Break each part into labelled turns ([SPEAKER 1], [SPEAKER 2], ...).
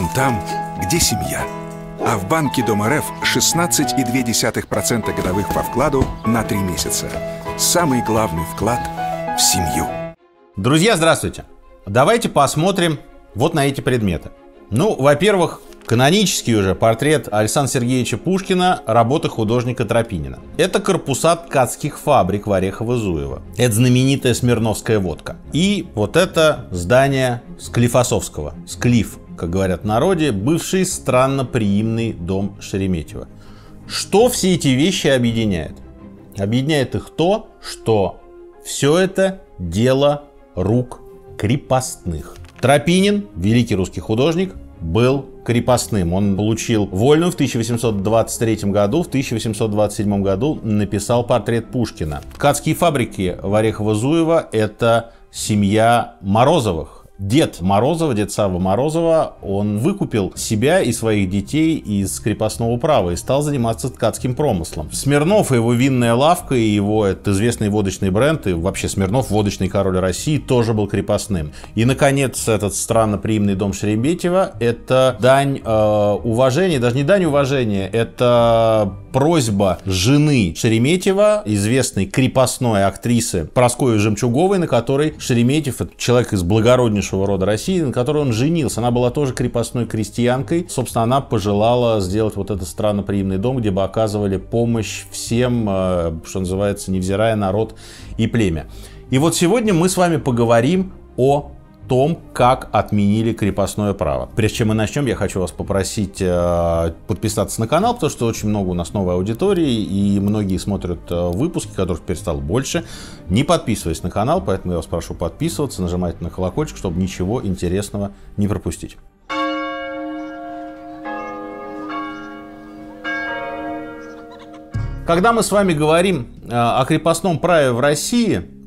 [SPEAKER 1] Дом там, где семья. А в банке Дом РФ 16,2% годовых по вкладу на 3 месяца. Самый главный вклад в семью.
[SPEAKER 2] Друзья, здравствуйте. Давайте посмотрим вот на эти предметы. Ну, во-первых, Канонический уже портрет Александра Сергеевича Пушкина, работы художника Тропинина. Это корпуса ткацких фабрик в Орехово-Зуево. Это знаменитая Смирновская водка. И вот это здание Склифосовского. Склиф, как говорят в народе, бывший странноприимный дом Шереметьева. Что все эти вещи объединяет? Объединяет их то, что все это дело рук крепостных. Тропинин, великий русский художник, был крепостным. Он получил вольную в 1823 году, в 1827 году написал портрет Пушкина. Ткацкие фабрики в Орехово-Зуево – это семья Морозовых дед Морозова, дед Сава Морозова, он выкупил себя и своих детей из крепостного права и стал заниматься ткацким промыслом. Смирнов и его винная лавка, и его это известный водочный бренд, и вообще Смирнов, водочный король России, тоже был крепостным. И, наконец, этот странно приимный дом Шереметьева – это дань э, уважения, даже не дань уважения, это просьба жены Шереметьева, известной крепостной актрисы Прасковьи Жемчуговой, на которой Шереметьев, человек из благороднейшего рода России, на которой он женился. Она была тоже крепостной крестьянкой. Собственно, она пожелала сделать вот этот странноприимный дом, где бы оказывали помощь всем, э, что называется, невзирая народ и племя. И вот сегодня мы с вами поговорим о том, как отменили крепостное право. Прежде чем мы начнем, я хочу вас попросить э, подписаться на канал, потому что очень много у нас новой аудитории, и многие смотрят э, выпуски, которых теперь стало больше, не подписываясь на канал, поэтому я вас прошу подписываться, нажимать на колокольчик, чтобы ничего интересного не пропустить. Когда мы с вами говорим э, о крепостном праве в России,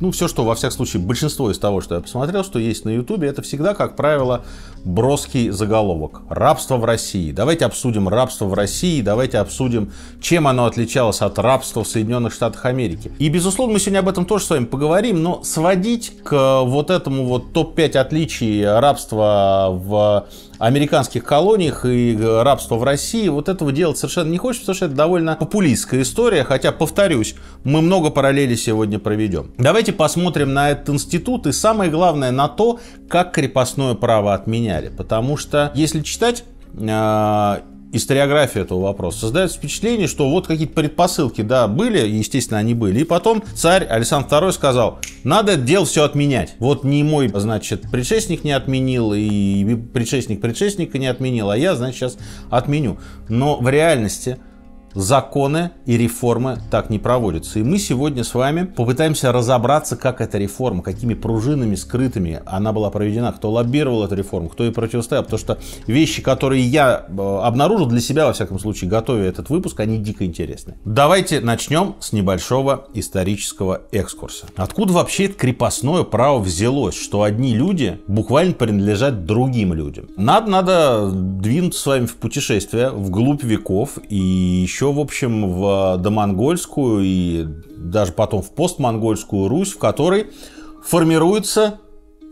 [SPEAKER 2] ну, все, что, во всяком случае, большинство из того, что я посмотрел, что есть на Ютубе, это всегда, как правило, броский заголовок. Рабство в России. Давайте обсудим рабство в России, давайте обсудим, чем оно отличалось от рабства в Соединенных Штатах Америки. И, безусловно, мы сегодня об этом тоже с вами поговорим, но сводить к вот этому вот топ-5 отличий рабства в американских колониях и рабства в России, вот этого делать совершенно не хочется, потому что это довольно популистская история, хотя, повторюсь, мы много параллелей сегодня проведем. Давайте посмотрим на этот институт и самое главное на то, как крепостное право отменяли. Потому что, если читать э, историографию этого вопроса, создается впечатление, что вот какие-то предпосылки, да, были, естественно, они были. И потом царь Александр II сказал, надо это дело все отменять. Вот не мой, значит, предшественник не отменил, и предшественник предшественника не отменил, а я, значит, сейчас отменю. Но в реальности законы и реформы так не проводятся. И мы сегодня с вами попытаемся разобраться, как эта реформа, какими пружинами скрытыми она была проведена, кто лоббировал эту реформу, кто ей противостоял. Потому что вещи, которые я э, обнаружил для себя, во всяком случае, готовя этот выпуск, они дико интересны. Давайте начнем с небольшого исторического экскурса. Откуда вообще это крепостное право взялось, что одни люди буквально принадлежат другим людям? Надо, надо двинуться с вами в путешествие вглубь веков и еще еще, в общем, в домонгольскую и даже потом в постмонгольскую Русь, в которой формируется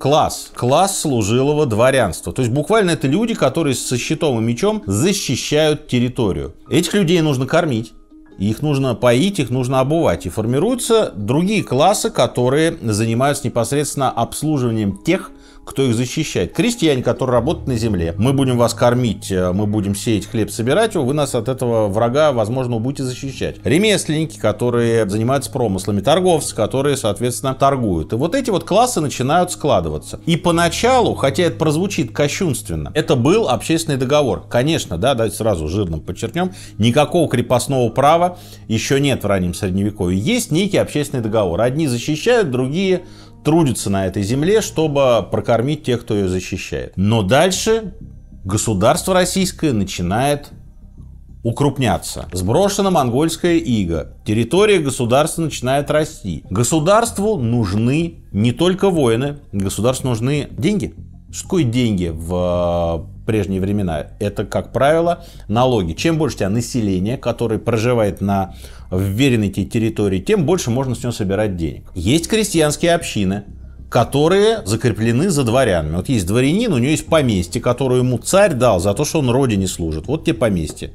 [SPEAKER 2] класс. Класс служилого дворянства. То есть буквально это люди, которые со щитом и мечом защищают территорию. Этих людей нужно кормить. Их нужно поить, их нужно обувать. И формируются другие классы, которые занимаются непосредственно обслуживанием тех, кто их защищает. Крестьяне, которые работают на земле. Мы будем вас кормить, э, мы будем сеять хлеб, собирать его, вы нас от этого врага, возможно, будете защищать. Ремесленники, которые занимаются промыслами, торговцы, которые, соответственно, торгуют. И вот эти вот классы начинают складываться. И поначалу, хотя это прозвучит кощунственно, это был общественный договор. Конечно, да, давайте сразу жирным подчеркнем, никакого крепостного права еще нет в раннем средневековье. Есть некий общественный договор. Одни защищают, другие трудится на этой земле, чтобы прокормить тех, кто ее защищает. Но дальше государство российское начинает укрупняться. Сброшена монгольская ига. Территория государства начинает расти. Государству нужны не только воины, государству нужны деньги. Что такое деньги в э, прежние времена? Это, как правило, налоги. Чем больше у тебя население, которое проживает на вверенной тебе территории, тем больше можно с него собирать денег. Есть крестьянские общины, которые закреплены за дворянами. Вот есть дворянин, у него есть поместье, которое ему царь дал за то, что он родине служит. Вот тебе поместье.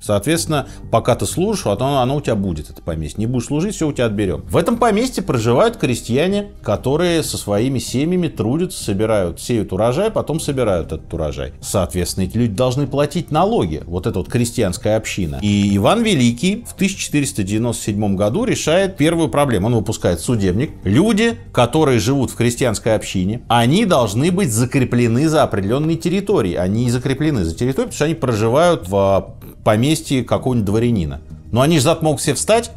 [SPEAKER 2] Соответственно, пока ты служишь, вот оно, оно у тебя будет, это поместье. Не будешь служить, все у тебя отберем. В этом поместье проживают крестьяне, которые со своими семьями трудятся, собирают, сеют урожай, потом собирают этот урожай. Соответственно, эти люди должны платить налоги. Вот эта вот крестьянская община. И Иван Великий в 1497 году решает первую проблему. Он выпускает судебник. Люди, которые живут в крестьянской общине, они должны быть закреплены за определенные территории. Они не закреплены за территорией, потому что они проживают в поместье какого-нибудь дворянина. Но они же зад могут все встать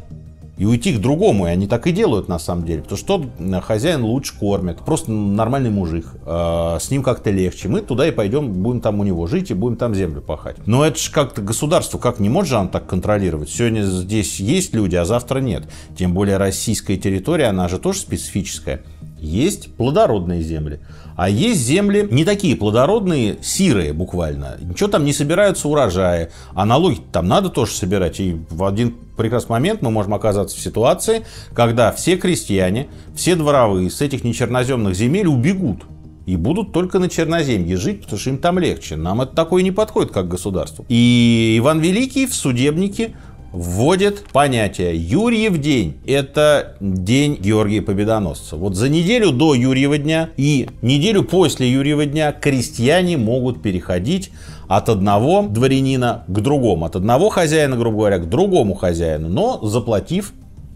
[SPEAKER 2] и уйти к другому, и они так и делают на самом деле, потому что хозяин лучше кормит, просто нормальный мужик, э, с ним как-то легче, мы туда и пойдем, будем там у него жить и будем там землю пахать. Но это же как-то государство, как не может же оно так контролировать? Сегодня здесь есть люди, а завтра нет. Тем более российская территория, она же тоже специфическая. Есть плодородные земли. А есть земли не такие плодородные, сирые буквально. Ничего там не собираются урожаи. А налоги там надо тоже собирать. И в один прекрасный момент мы можем оказаться в ситуации, когда все крестьяне, все дворовые с этих нечерноземных земель убегут. И будут только на Черноземье жить, потому что им там легче. Нам это такое не подходит, как государству. И Иван Великий в судебнике вводит понятие Юрьев день. Это день Георгия Победоносца. Вот за неделю до Юрьева дня и неделю после Юрьева дня крестьяне могут переходить от одного дворянина к другому, от одного хозяина, грубо говоря, к другому хозяину, но заплатив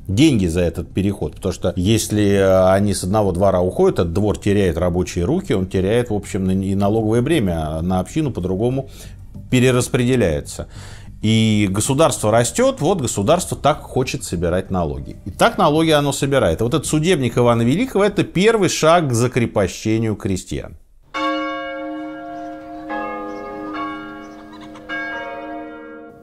[SPEAKER 2] деньги за этот переход. Потому что если они с одного двора уходят, этот двор теряет рабочие руки, он теряет, в общем, и налоговое бремя на общину по-другому перераспределяется и государство растет, вот государство так хочет собирать налоги. И так налоги оно собирает. И вот этот судебник Ивана Великого – это первый шаг к закрепощению крестьян.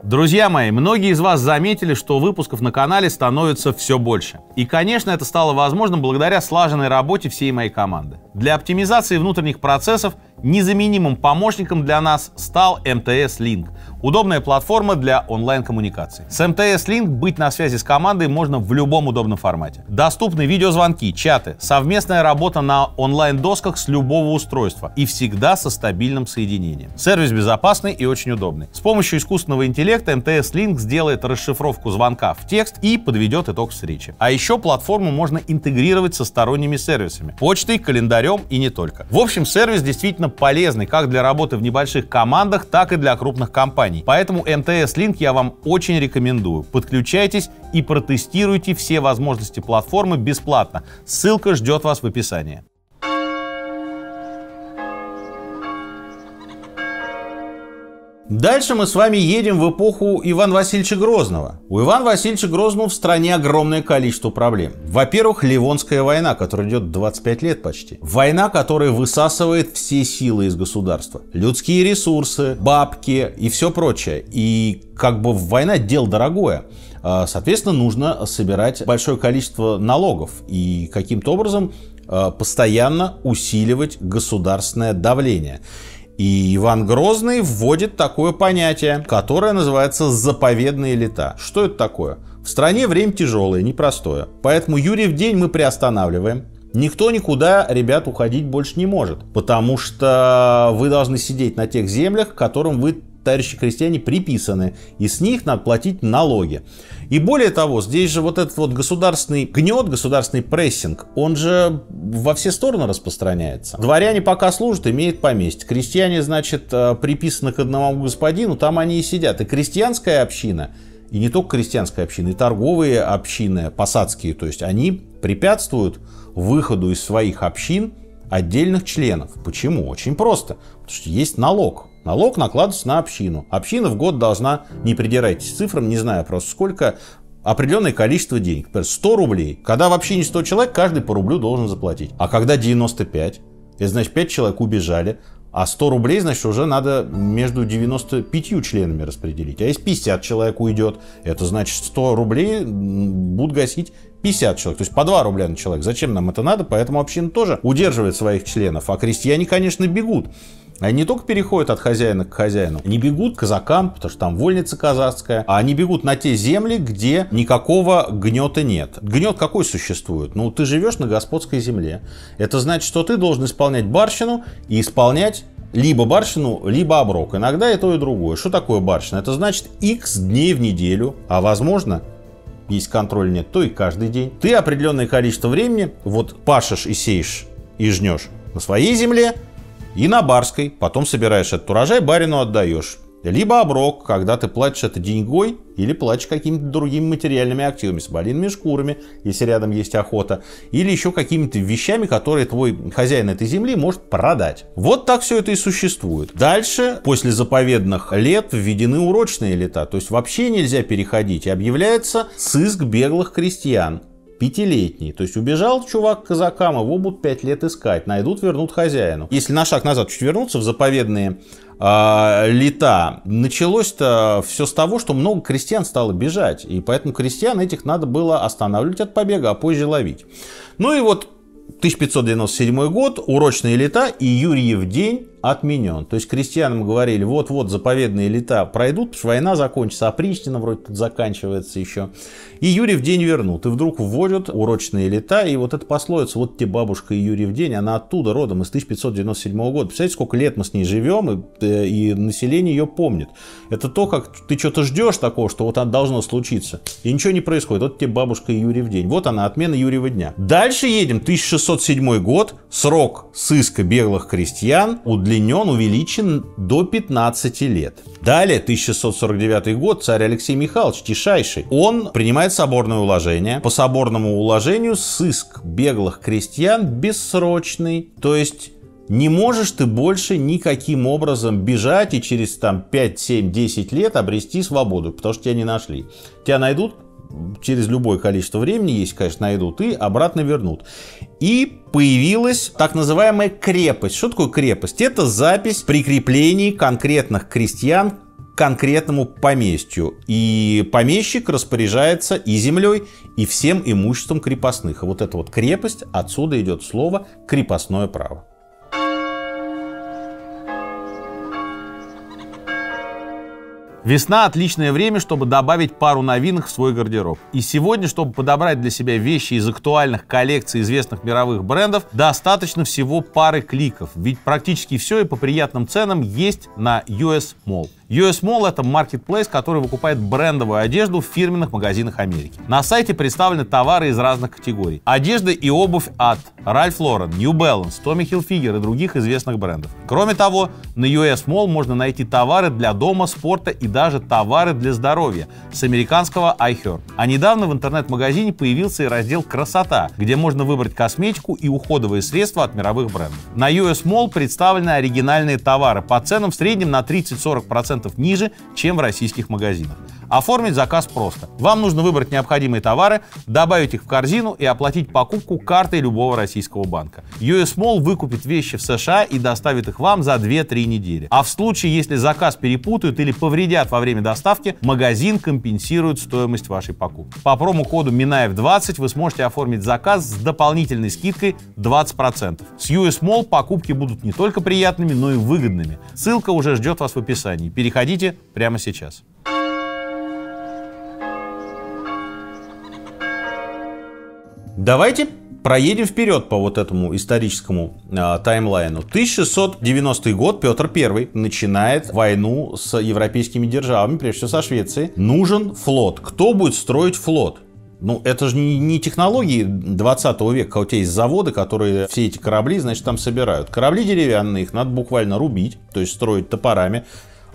[SPEAKER 2] Друзья мои, многие из вас заметили, что выпусков на канале становится все больше. И, конечно, это стало возможным благодаря слаженной работе всей моей команды. Для оптимизации внутренних процессов незаменимым помощником для нас стал МТС Link – Удобная платформа для онлайн-коммуникации. С МТС Link быть на связи с командой можно в любом удобном формате. Доступны видеозвонки, чаты, совместная работа на онлайн-досках с любого устройства и всегда со стабильным соединением. Сервис безопасный и очень удобный. С помощью искусственного интеллекта МТС Link сделает расшифровку звонка в текст и подведет итог встречи. А еще платформу можно интегрировать со сторонними сервисами. Почтой, календарем и не только. В общем, сервис действительно полезный как для работы в небольших командах, так и для крупных компаний. Поэтому МТС Link я вам очень рекомендую. Подключайтесь и протестируйте все возможности платформы бесплатно. Ссылка ждет вас в описании. Дальше мы с вами едем в эпоху Ивана Васильевича Грозного. У Ивана Васильевича Грозного в стране огромное количество проблем. Во-первых, Ливонская война, которая идет 25 лет почти. Война, которая высасывает все силы из государства. Людские ресурсы, бабки и все прочее. И как бы война дело дорогое. А, соответственно, нужно собирать большое количество налогов и каким-то образом а, постоянно усиливать государственное давление. И Иван Грозный вводит такое понятие, которое называется заповедные лета. Что это такое? В стране время тяжелое, непростое. Поэтому Юрий в день мы приостанавливаем. Никто никуда, ребят, уходить больше не может. Потому что вы должны сидеть на тех землях, которым вы товарищи крестьяне приписаны, и с них надо платить налоги. И более того, здесь же вот этот вот государственный гнет, государственный прессинг, он же во все стороны распространяется. Дворяне пока служат, имеют поместье. Крестьяне, значит, э, приписаны к одному господину, там они и сидят. И крестьянская община, и не только крестьянская община, и торговые общины, посадские, то есть они препятствуют выходу из своих общин отдельных членов. Почему? Очень просто. Потому что есть налог. Налог накладывается на общину. Община в год должна, не придирайтесь цифрам, не знаю просто сколько, определенное количество денег. Например, 100 рублей. Когда в общине 100 человек, каждый по рублю должен заплатить. А когда 95, это значит 5 человек убежали, а 100 рублей, значит, уже надо между 95 членами распределить. А если 50 человек уйдет, это значит 100 рублей будут гасить 50 человек, то есть по 2 рубля на человек. Зачем нам это надо? Поэтому община тоже удерживает своих членов, а крестьяне, конечно, бегут. Они не только переходят от хозяина к хозяину, они бегут к казакам, потому что там вольница казацкая, а они бегут на те земли, где никакого гнета нет. Гнет какой существует? Ну, ты живешь на господской земле. Это значит, что ты должен исполнять барщину и исполнять либо барщину, либо оброк. Иногда и то, и другое. Что такое барщина? Это значит x дней в неделю, а возможно есть контроль нет, то и каждый день. Ты определенное количество времени вот пашешь и сеешь и жнешь на своей земле и на барской. Потом собираешь этот урожай, барину отдаешь. Либо оброк, когда ты платишь это деньгой или платишь какими-то другими материальными активами, соболиными шкурами, если рядом есть охота, или еще какими-то вещами, которые твой хозяин этой земли может продать. Вот так все это и существует. Дальше, после заповедных лет, введены урочные лета, то есть вообще нельзя переходить, и объявляется сыск беглых крестьян пятилетний. То есть убежал чувак к казакам, его будут пять лет искать, найдут, вернут хозяину. Если на шаг назад чуть вернуться в заповедные э, лета, началось-то все с того, что много крестьян стало бежать. И поэтому крестьян этих надо было останавливать от побега, а позже ловить. Ну и вот 1597 год, урочные лета и Юрьев день отменен. То есть крестьянам говорили, вот-вот заповедные лета пройдут, потому что война закончится, опричнина вроде тут заканчивается еще. И Юрий в день вернут. И вдруг вводят урочные лета, и вот эта пословица, вот тебе бабушка и Юрий в день, она оттуда родом, из 1597 года. Представляете, сколько лет мы с ней живем, и, э, и население ее помнит. Это то, как ты что-то ждешь такого, что вот должно случиться, и ничего не происходит. Вот тебе бабушка и Юрий в день. Вот она, отмена Юрьева дня. Дальше едем, 1607 год, срок сыска беглых крестьян удлиняется удлинен, увеличен до 15 лет. Далее, 1649 год, царь Алексей Михайлович, тишайший, он принимает соборное уложение. По соборному уложению сыск беглых крестьян бессрочный, то есть не можешь ты больше никаким образом бежать и через там 5, 7, 10 лет обрести свободу, потому что тебя не нашли. Тебя найдут через любое количество времени, если, конечно, найдут, и обратно вернут. И появилась так называемая крепость. Что такое крепость? Это запись прикреплений конкретных крестьян конкретному поместью. И помещик распоряжается и землей, и всем имуществом крепостных. И вот эта вот крепость, отсюда идет слово крепостное право. Весна – отличное время, чтобы добавить пару новинок в свой гардероб. И сегодня, чтобы подобрать для себя вещи из актуальных коллекций известных мировых брендов, достаточно всего пары кликов. Ведь практически все и по приятным ценам есть на US Mall. US Mall — это marketplace, который выкупает брендовую одежду в фирменных магазинах Америки. На сайте представлены товары из разных категорий. Одежда и обувь от Ralph Lauren, New Balance, Tommy Hilfiger и других известных брендов. Кроме того, на US Mall можно найти товары для дома, спорта и даже товары для здоровья с американского iHerb. А недавно в интернет-магазине появился и раздел «Красота», где можно выбрать косметику и уходовые средства от мировых брендов. На US Mall представлены оригинальные товары по ценам в среднем на 30-40% 10% ниже, чем в российских магазинах. Оформить заказ просто. Вам нужно выбрать необходимые товары, добавить их в корзину и оплатить покупку картой любого российского банка. US Mall выкупит вещи в США и доставит их вам за 2-3 недели. А в случае, если заказ перепутают или повредят во время доставки, магазин компенсирует стоимость вашей покупки. По промокоду Минаев20 вы сможете оформить заказ с дополнительной скидкой 20%. С US Mall покупки будут не только приятными, но и выгодными. Ссылка уже ждет вас в описании. Переходите прямо сейчас. Давайте проедем вперед по вот этому историческому э, таймлайну. 1690 год Петр I начинает войну с европейскими державами, прежде всего со Швецией. Нужен флот. Кто будет строить флот? Ну, это же не, технологии 20 века, а у тебя есть заводы, которые все эти корабли, значит, там собирают. Корабли деревянные, их надо буквально рубить, то есть строить топорами.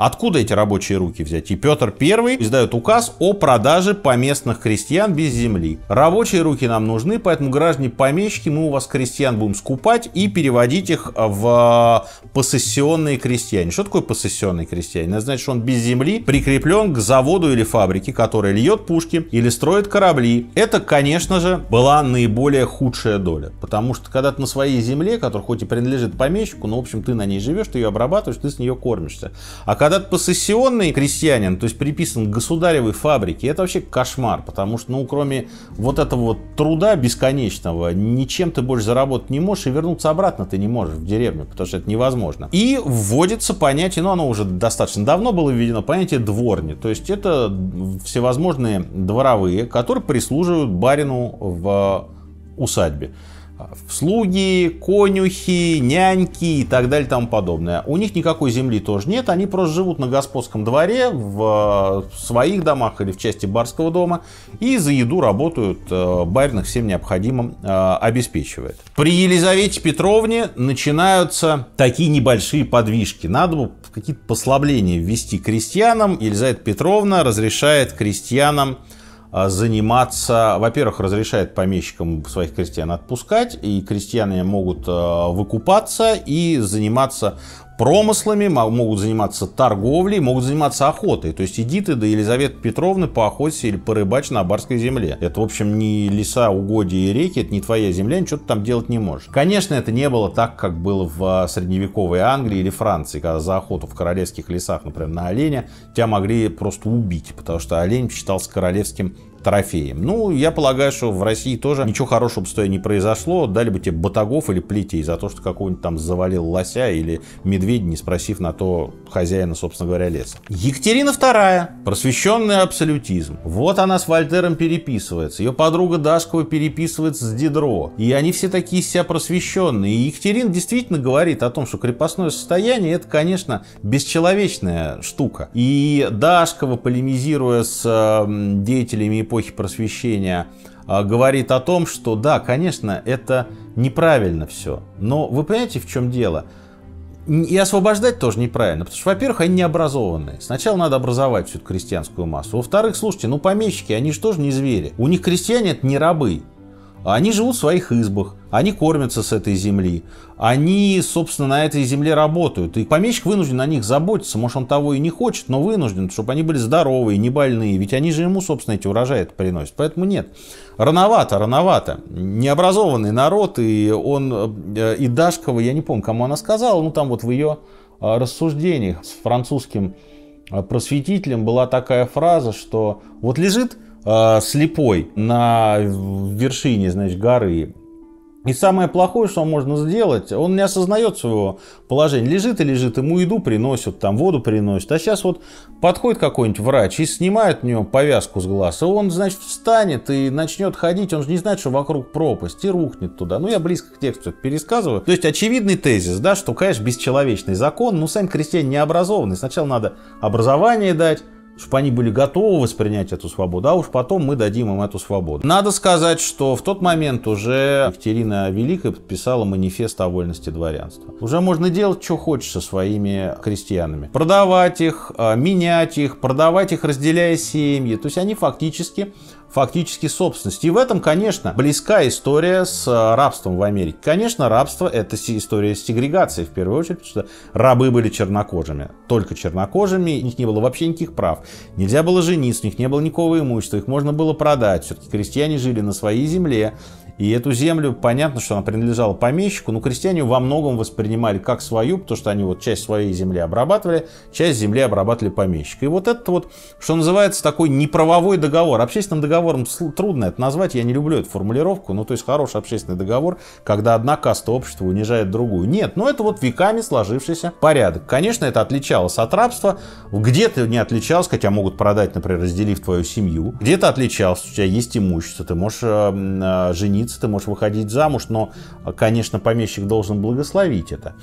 [SPEAKER 2] Откуда эти рабочие руки взять? И Петр I издает указ о продаже поместных крестьян без земли. Рабочие руки нам нужны, поэтому граждане-помещики, мы у вас крестьян будем скупать и переводить их в посессионные крестьяне. Что такое посессионный крестьянин? Это значит, что он без земли прикреплен к заводу или фабрике, которая льет пушки или строит корабли. Это, конечно же, была наиболее худшая доля. Потому что когда ты на своей земле, которая хоть и принадлежит помещику, но, в общем, ты на ней живешь, ты ее обрабатываешь, ты с нее кормишься. А когда Когда ты посессионный крестьянин, то есть приписан к государевой фабрике, это вообще кошмар, потому что, ну, кроме вот этого вот труда бесконечного, ничем ты больше заработать не можешь, и вернуться обратно ты не можешь в деревню, потому что это невозможно. И вводится понятие, ну, оно уже достаточно давно было введено, понятие дворни, то есть это всевозможные дворовые, которые прислуживают барину в усадьбе слуги, конюхи, няньки и так далее и тому подобное. У них никакой земли тоже нет, они просто живут на господском дворе, в своих домах или в части барского дома, и за еду работают, э, барин их всем необходимым э, обеспечивает. При Елизавете Петровне начинаются такие небольшие подвижки. Надо бы какие-то послабления ввести крестьянам. Елизавета Петровна разрешает крестьянам заниматься, во-первых, разрешает помещикам своих крестьян отпускать, и крестьяне могут а, выкупаться и заниматься промыслами, могут заниматься торговлей, могут заниматься охотой. То есть иди ты до Елизаветы Петровны поохоться или порыбачь на барской земле. Это, в общем, не леса, угодья и реки, это не твоя земля, ничего ты там делать не можешь. Конечно, это не было так, как было в а, средневековой Англии или Франции, когда за охоту в королевских лесах, например, на оленя, тебя могли просто убить, потому что олень считался королевским трофеем. Ну, я полагаю, что в России тоже ничего хорошего бы не произошло. Дали бы тебе батагов или плетей за то, что какого-нибудь там завалил лося или медведь, не спросив на то хозяина, собственно говоря, леса. Екатерина II, просвещенный абсолютизм. Вот она с Вольтером переписывается. Ее подруга Дашкова переписывается с Дидро. И они все такие себя просвещенные. И Екатерина действительно говорит о том, что крепостное состояние это, конечно, бесчеловечная штука. И Дашкова, полемизируя с деятелями эпохи просвещения а, говорит о том, что да, конечно, это неправильно все. Но вы понимаете, в чем дело? И освобождать тоже неправильно, потому что, во-первых, они не образованные. Сначала надо образовать всю эту крестьянскую массу. Во-вторых, слушайте, ну помещики, они же тоже не звери. У них крестьяне это не рабы. Они живут в своих избах, они кормятся с этой земли, они, собственно, на этой земле работают. И помещик вынужден на них заботиться, может, он того и не хочет, но вынужден, чтобы они были здоровые, не больные, ведь они же ему, собственно, эти урожаи это приносят. Поэтому нет, рановато, рановато. Необразованный народ, и он, э, и Дашкова, я не помню, кому она сказала, ну там вот в ее э, рассуждениях с французским э, просветителем была такая фраза, что вот лежит э, слепой на вершине, значит, горы. И самое плохое, что можно сделать, он не осознает своего положения. Лежит и лежит, ему еду приносят, там воду приносят. А сейчас вот подходит какой-нибудь врач и снимает у него повязку с глаз. И он, значит, встанет и начнет ходить. Он же не знает, что вокруг пропасть и рухнет туда. Ну, я близко к тексту пересказываю. То есть, очевидный тезис, да, что, конечно, бесчеловечный закон. Ну, сами крестьяне не образованы. Сначала надо образование дать, чтобы они были готовы воспринять эту свободу, а уж потом мы дадим им эту свободу. Надо сказать, что в тот момент уже Екатерина Великая подписала манифест о вольности дворянства. Уже можно делать, что хочешь со своими крестьянами. Продавать их, а, менять их, продавать их, разделяя семьи. То есть они фактически фактически собственность. И в этом, конечно, близка история с э, рабством в Америке. Конечно, рабство – это история с сегрегацией, в первую очередь, потому что рабы были чернокожими. Только чернокожими, у них не было вообще никаких прав. Нельзя было жениться, у них не было никакого имущества, их можно было продать. Все-таки крестьяне жили на своей земле, и эту землю, понятно, что она принадлежала помещику, но крестьяне во многом воспринимали как свою, потому что они вот часть своей земли обрабатывали, часть земли обрабатывали помещик. И вот это вот, что называется, такой неправовой договор. Общественным договором трудно это назвать, я не люблю эту формулировку, ну то есть хороший общественный договор, когда одна каста общества унижает другую. Нет, но это вот веками сложившийся порядок. Конечно, это отличалось от рабства, где-то не отличалось, хотя могут продать, например, разделив твою семью, где-то отличалось, у тебя есть имущество, ты можешь э, э, жениться жениться, ты можешь выходить замуж, но, конечно, помещик должен благословить это.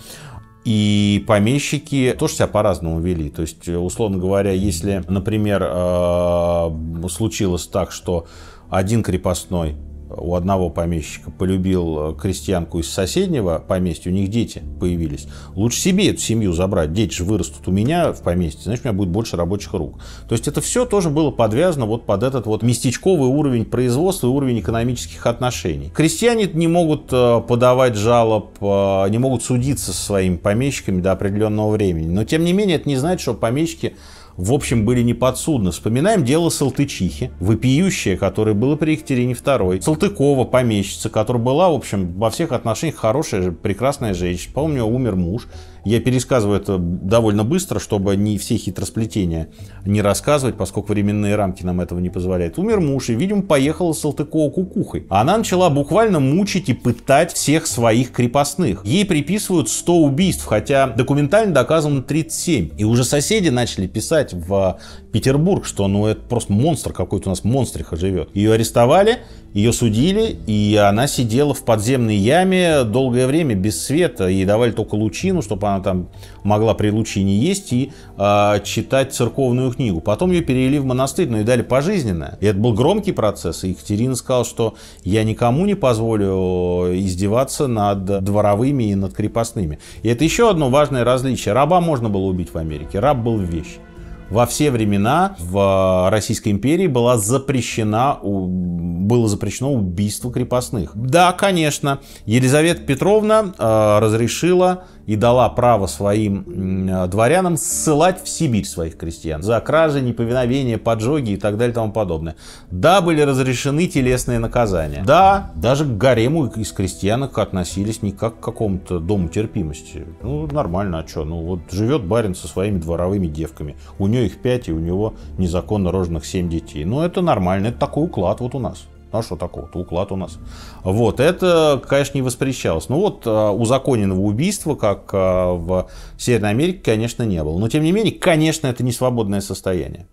[SPEAKER 2] И помещики тоже себя по-разному вели. То есть, условно говоря, если, например, э, случилось так, что один крепостной у одного помещика полюбил э, крестьянку из соседнего поместья, у них дети появились. Лучше себе эту семью забрать. Дети же вырастут у меня в поместье, значит, у меня будет больше рабочих рук. То есть это все тоже было подвязано вот под этот вот местечковый уровень производства и уровень экономических отношений. Крестьяне не могут э, подавать жалоб, э, не могут судиться со своими помещиками до определенного времени. Но тем не менее это не значит, что помещики в общем, были неподсудны. Вспоминаем дело Салтычихи, вопиющее, которое было при Екатерине II. Салтыкова, помещица, которая была, в общем, во всех отношениях хорошая, прекрасная женщина. Нее умер муж. Я пересказываю это довольно быстро, чтобы не все хитросплетения не рассказывать, поскольку временные рамки нам этого не позволяют. Умер муж, и, видимо, поехала Салтыкова кукухой. Она начала буквально мучить и пытать всех своих крепостных. Ей приписывают 100 убийств, хотя документально доказано 37. И уже соседи начали писать в Петербург, что ну это просто монстр какой-то у нас монстриха живет. Ее арестовали, ее судили, и она сидела в подземной яме долгое время без света. Ей давали только лучину, чтобы она там могла при лучине есть и э, читать церковную книгу. Потом ее перевели в монастырь, но и дали пожизненное. И это был громкий процесс. И Екатерина сказала, что я никому не позволю издеваться над дворовыми и над крепостными. И это еще одно важное различие. Раба можно было убить в Америке. Раб был вещь во все времена в Российской империи была запрещена, было запрещено убийство крепостных. Да, конечно, Елизавета Петровна э, разрешила и дала право своим дворянам ссылать в Сибирь своих крестьян за кражи, неповиновение, поджоги и так далее и тому подобное. Да, были разрешены телесные наказания. Да, даже к гарему из крестьянок относились не как к какому-то дому терпимости. Ну, нормально, а что? Ну, вот живет барин со своими дворовыми девками. У нее их пять, и у него незаконно рожденных семь детей. Ну, это нормально, это такой уклад вот у нас. А что такого-то? Уклад у нас. Вот, это, конечно, не воспрещалось. Ну вот, а, узаконенного убийства, как а, в Северной Америке, конечно, не было. Но, тем не менее, конечно, это не свободное состояние.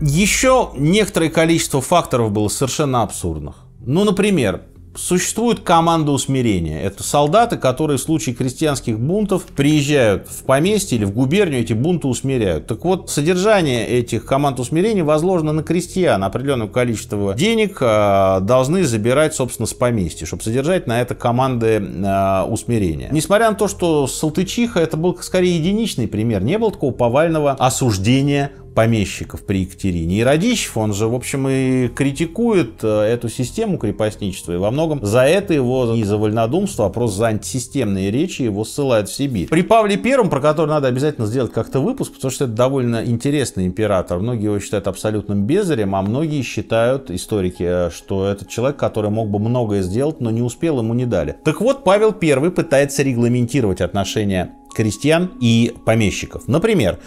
[SPEAKER 2] Еще некоторое количество факторов было совершенно абсурдных. Ну, например, Существует команда усмирения. Это солдаты, которые в случае крестьянских бунтов приезжают в поместье или в губернию, эти бунты усмиряют. Так вот, содержание этих команд усмирения возложено на крестьян. Определенное количество денег а, должны забирать, собственно, с поместья, чтобы содержать на это команды а, усмирения. Несмотря на то, что Салтычиха это был скорее единичный пример, не было такого повального осуждения помещиков при Екатерине. И Радищев, он же, в общем, и критикует э, эту систему крепостничества. И во многом за это его не за вольнодумство, а просто за антисистемные речи его ссылают в Сибирь. При Павле Первом, про который надо обязательно сделать как-то выпуск, потому что это довольно интересный император. Многие его считают абсолютным безарем, а многие считают, историки, что это человек, который мог бы многое сделать, но не успел, ему не дали. Так вот, Павел Первый пытается регламентировать отношения крестьян и помещиков. Например,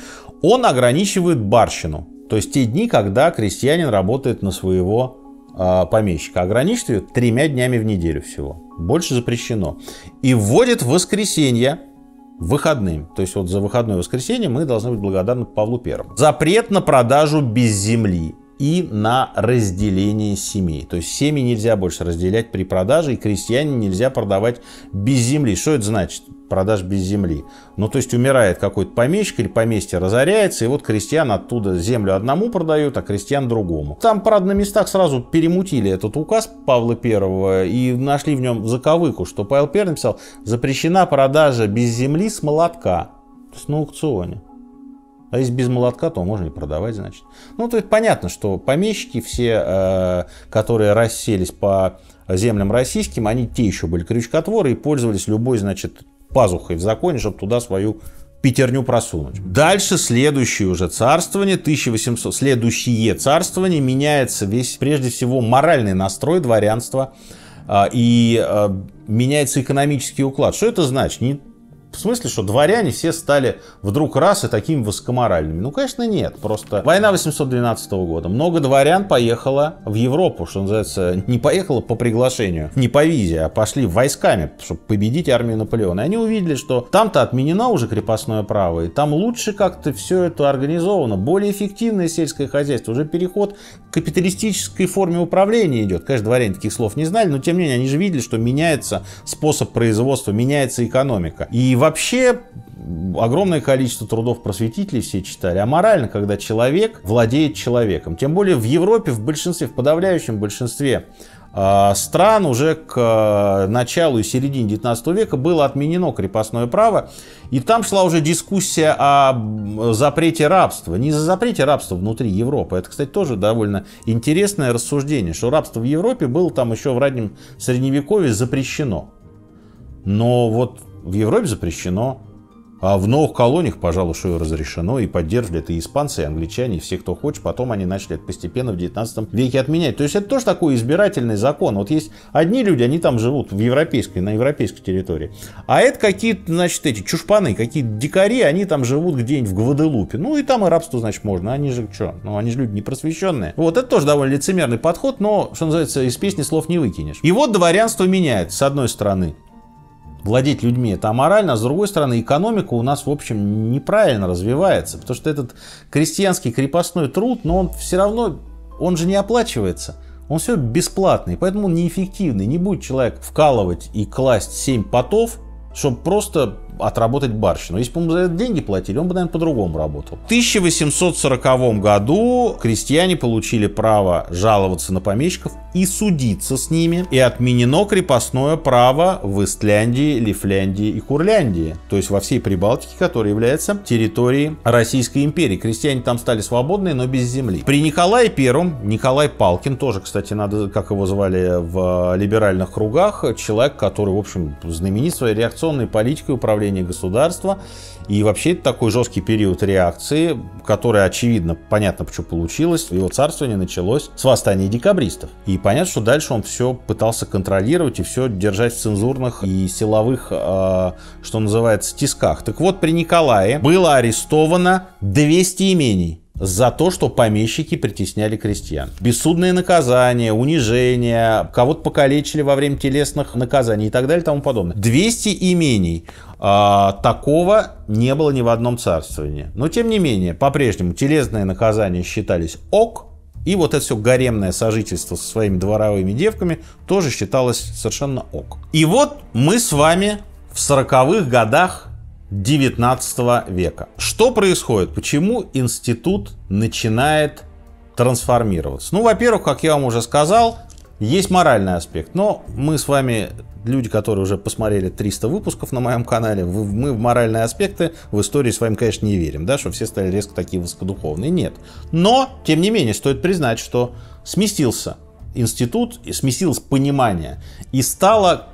[SPEAKER 2] он ограничивает барщину, то есть те дни, когда крестьянин работает на своего э, помещика. Ограничивает тремя днями в неделю всего. Больше запрещено. И вводит воскресенье выходным. То есть вот за выходное воскресенье мы должны быть благодарны Павлу Первому. Запрет на продажу без земли и на разделение семей. То есть семьи нельзя больше разделять при продаже, и крестьяне нельзя продавать без земли. Что это значит? Продаж без земли. Ну, то есть умирает какой-то помещик или поместье разоряется, и вот крестьян оттуда землю одному продают, а крестьян другому. Там, правда, на местах сразу перемутили этот указ Павла Первого и нашли в нем заковыку, что Павел Первый написал, запрещена продажа без земли с молотка. То есть на аукционе. А если без молотка, то можно и продавать, значит. Ну, то есть понятно, что помещики все, э, которые расселись по землям российским, они те еще были крючкотворы и пользовались любой, значит, пазухой в законе, чтобы туда свою пятерню просунуть. Дальше следующее уже царствование, 1800, следующее царствование меняется весь, прежде всего, моральный настрой дворянства э, и э, меняется экономический уклад. Что это значит? Не в смысле, что дворяне все стали вдруг раз и такими высокоморальными? Ну, конечно, нет. Просто война 812 года. Много дворян поехало в Европу, что называется, не поехало по приглашению, не по визе, а пошли войсками, чтобы победить армию Наполеона. И они увидели, что там-то отменено уже крепостное право, и там лучше как-то все это организовано, более эффективное сельское хозяйство, уже переход к капиталистической форме управления идет. Конечно, дворяне таких слов не знали, но тем не менее они же видели, что меняется способ производства, меняется экономика. И вообще огромное количество трудов просветителей все читали. А морально, когда человек владеет человеком. Тем более в Европе, в большинстве, в подавляющем большинстве а, стран уже к а, началу и середине 19 века было отменено крепостное право, и там шла уже дискуссия о запрете рабства. Не за запрете рабства внутри Европы. Это, кстати, тоже довольно интересное рассуждение, что рабство в Европе было там еще в раннем Средневековье запрещено. Но вот В Европе запрещено. А в новых колониях, пожалуй, что и разрешено, и поддерживали это и испанцы, и англичане, и все, кто хочет. Потом они начали это постепенно в 19 веке отменять. То есть это тоже такой избирательный закон. Вот есть одни люди, они там живут в европейской, на европейской территории. А это какие-то, значит, эти чушпаны, какие-то дикари, они там живут где-нибудь в Гваделупе. Ну и там и рабство, значит, можно. Они же что? Ну они же люди непросвещенные. Вот это тоже довольно лицемерный подход, но, что называется, из песни слов не выкинешь. И вот дворянство меняется, с одной стороны владеть людьми это аморально, а с другой стороны экономика у нас в общем неправильно развивается, потому что этот крестьянский крепостной труд, но он все равно, он же не оплачивается. Он все бесплатный, поэтому он неэффективный. Не будет человек вкалывать и класть 7 потов, чтобы просто отработать барщину. Если бы ему за это деньги платили, он бы, наверное, по-другому работал. В 1840 году крестьяне получили право жаловаться на помещиков и судиться с ними. И отменено крепостное право в Истляндии, Лифляндии и Курляндии. То есть во всей Прибалтике, которая является территорией Российской империи. Крестьяне там стали свободные, но без земли. При Николае Первом, Николай Палкин, тоже, кстати, надо, как его звали в либеральных кругах, человек, который, в общем, знаменит своей реакционной политикой управления управления государства. И вообще это такой жесткий период реакции, который, очевидно, понятно, почему получилось. Его царствование началось с восстания декабристов. И понятно, что дальше он все пытался контролировать и все держать в цензурных и силовых, э, что называется, тисках. Так вот, при Николае было арестовано 200 имений за то, что помещики притесняли крестьян. Бессудные наказания, унижения, кого-то покалечили во время телесных наказаний и так далее и тому подобное. 200 имений. А, такого не было ни в одном царствовании. Но, тем не менее, по-прежнему телесные наказания считались ок, и вот это все гаремное сожительство со своими дворовыми девками тоже считалось совершенно ок. И вот мы с вами в 40-х годах 19 века. Что происходит? Почему институт начинает трансформироваться? Ну, во-первых, как я вам уже сказал, есть моральный аспект. Но мы с вами, люди, которые уже посмотрели 300 выпусков на моем канале, мы в моральные аспекты в истории с вами, конечно, не верим, да, что все стали резко такие высокодуховные. Нет. Но, тем не менее, стоит признать, что сместился институт, сместилось понимание, и стало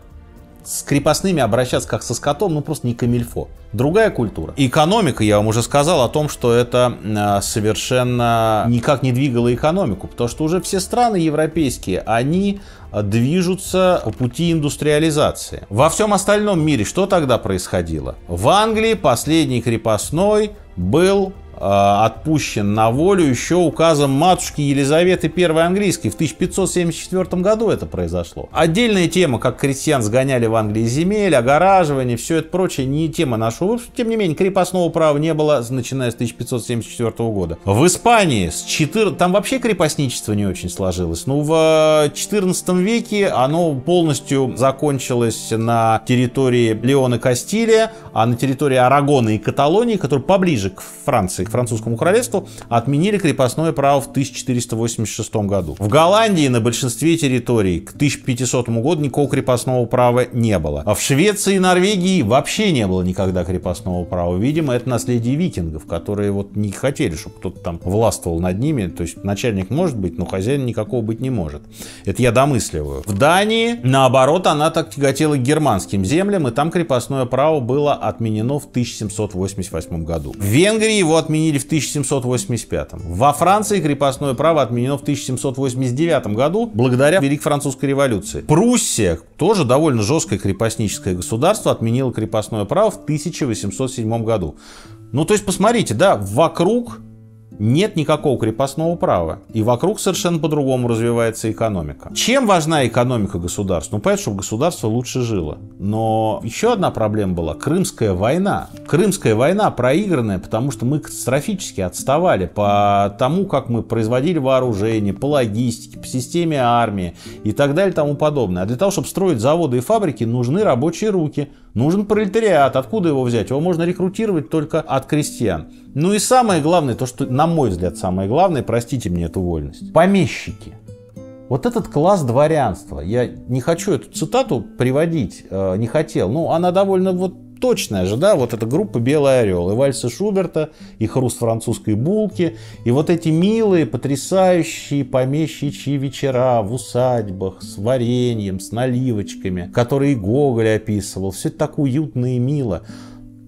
[SPEAKER 2] с крепостными обращаться как со скотом, ну просто не камильфо. Другая культура. Экономика, я вам уже сказал о том, что это а, совершенно никак не двигало экономику, потому что уже все страны европейские, они движутся по пути индустриализации. Во всем остальном мире что тогда происходило? В Англии последний крепостной был отпущен на волю еще указом матушки Елизаветы I английской. В 1574 году это произошло. Отдельная тема, как крестьян сгоняли в Англии земель, огораживание, все это прочее, не тема нашего выпуска. Тем не менее, крепостного права не было, начиная с 1574 года. В Испании с 4... там вообще крепостничество не очень сложилось. Ну, в 14 веке оно полностью закончилось на территории Леона Кастилия, а на территории Арагона и Каталонии, которые поближе к Франции, французскому королевству, отменили крепостное право в 1486 году. В Голландии на большинстве территорий к 1500 году никакого крепостного права не было. А в Швеции и Норвегии вообще не было никогда крепостного права. Видимо, это наследие викингов, которые вот не хотели, чтобы кто-то там властвовал над ними. То есть начальник может быть, но хозяин никакого быть не может. Это я домысливаю. В Дании, наоборот, она так тяготела к германским землям, и там крепостное право было отменено в 1788 году. В Венгрии его отменили отменили в 1785. Во Франции крепостное право отменено в 1789 году благодаря Великой Французской революции. Пруссия, тоже довольно жесткое крепостническое государство, отменило крепостное право в 1807 году. Ну, то есть, посмотрите, да, вокруг нет никакого крепостного права. И вокруг совершенно по-другому развивается экономика. Чем важна экономика государства? Ну, понятно, чтобы государство лучше жило. Но еще одна проблема была – Крымская война. Крымская война проигранная, потому что мы катастрофически отставали по тому, как мы производили вооружение, по логистике, по системе армии и так далее и тому подобное. А для того, чтобы строить заводы и фабрики, нужны рабочие руки, нужен пролетариат. Откуда его взять? Его можно рекрутировать только от крестьян. Ну и самое главное, то, что, на мой взгляд, самое главное, простите мне эту вольность, помещики. Вот этот класс дворянства, я не хочу эту цитату приводить, э, не хотел, но она довольно вот точная же, да, вот эта группа «Белый орел», и вальсы Шуберта, и хруст французской булки, и вот эти милые, потрясающие помещичьи вечера в усадьбах с вареньем, с наливочками, которые Гоголь описывал, все это так уютно и мило.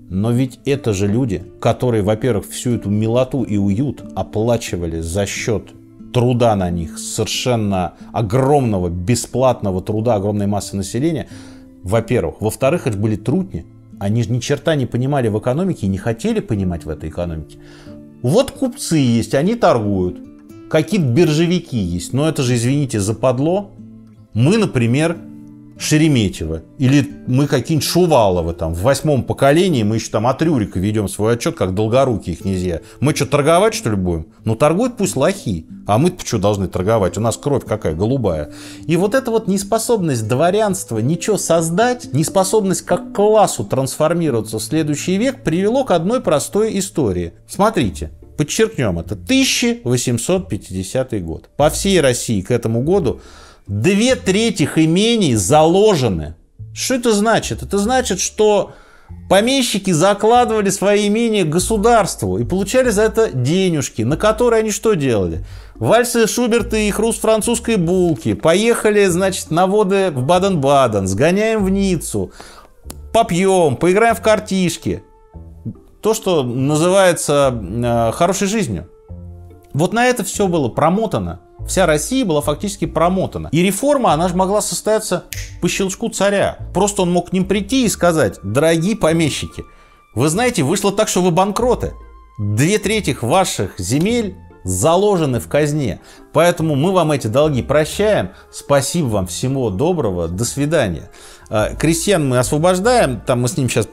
[SPEAKER 2] Но ведь это же люди, которые, во-первых, всю эту милоту и уют оплачивали за счет труда на них, совершенно огромного, бесплатного труда огромной массы населения, во-первых. Во-вторых, это были трудни. Они же ни черта не понимали в экономике и не хотели понимать в этой экономике. Вот купцы есть, они торгуют. Какие-то биржевики есть. Но это же, извините, западло. Мы, например, Шереметьево. Или мы какие-нибудь Шуваловы там в восьмом поколении, мы еще там от Рюрика ведем свой отчет, как долгорукие князья. Мы что, торговать что ли будем? Ну торгуют пусть лохи. А мы что должны торговать? У нас кровь какая, голубая. И вот эта вот неспособность дворянства ничего создать, неспособность как классу трансформироваться в следующий век привело к одной простой истории. Смотрите, подчеркнем это, 1850 год. По всей России к этому году Две трети имений заложены. Что это значит? Это значит, что помещики закладывали свои имения государству и получали за это денежки, на которые они что делали? Вальсы Шуберта и хруст французской булки. Поехали, значит, на воды в Баден-Баден, сгоняем в Ниццу, попьем, поиграем в картишки. То, что называется э, хорошей жизнью. Вот на это все было промотано. Вся Россия была фактически промотана. И реформа, она же могла состояться по щелчку царя. Просто он мог к ним прийти и сказать, дорогие помещики, вы знаете, вышло так, что вы банкроты. Две трети ваших земель заложены в казне. Поэтому мы вам эти долги прощаем. Спасибо вам, всего доброго, до свидания. А, крестьян мы освобождаем, там мы с ним сейчас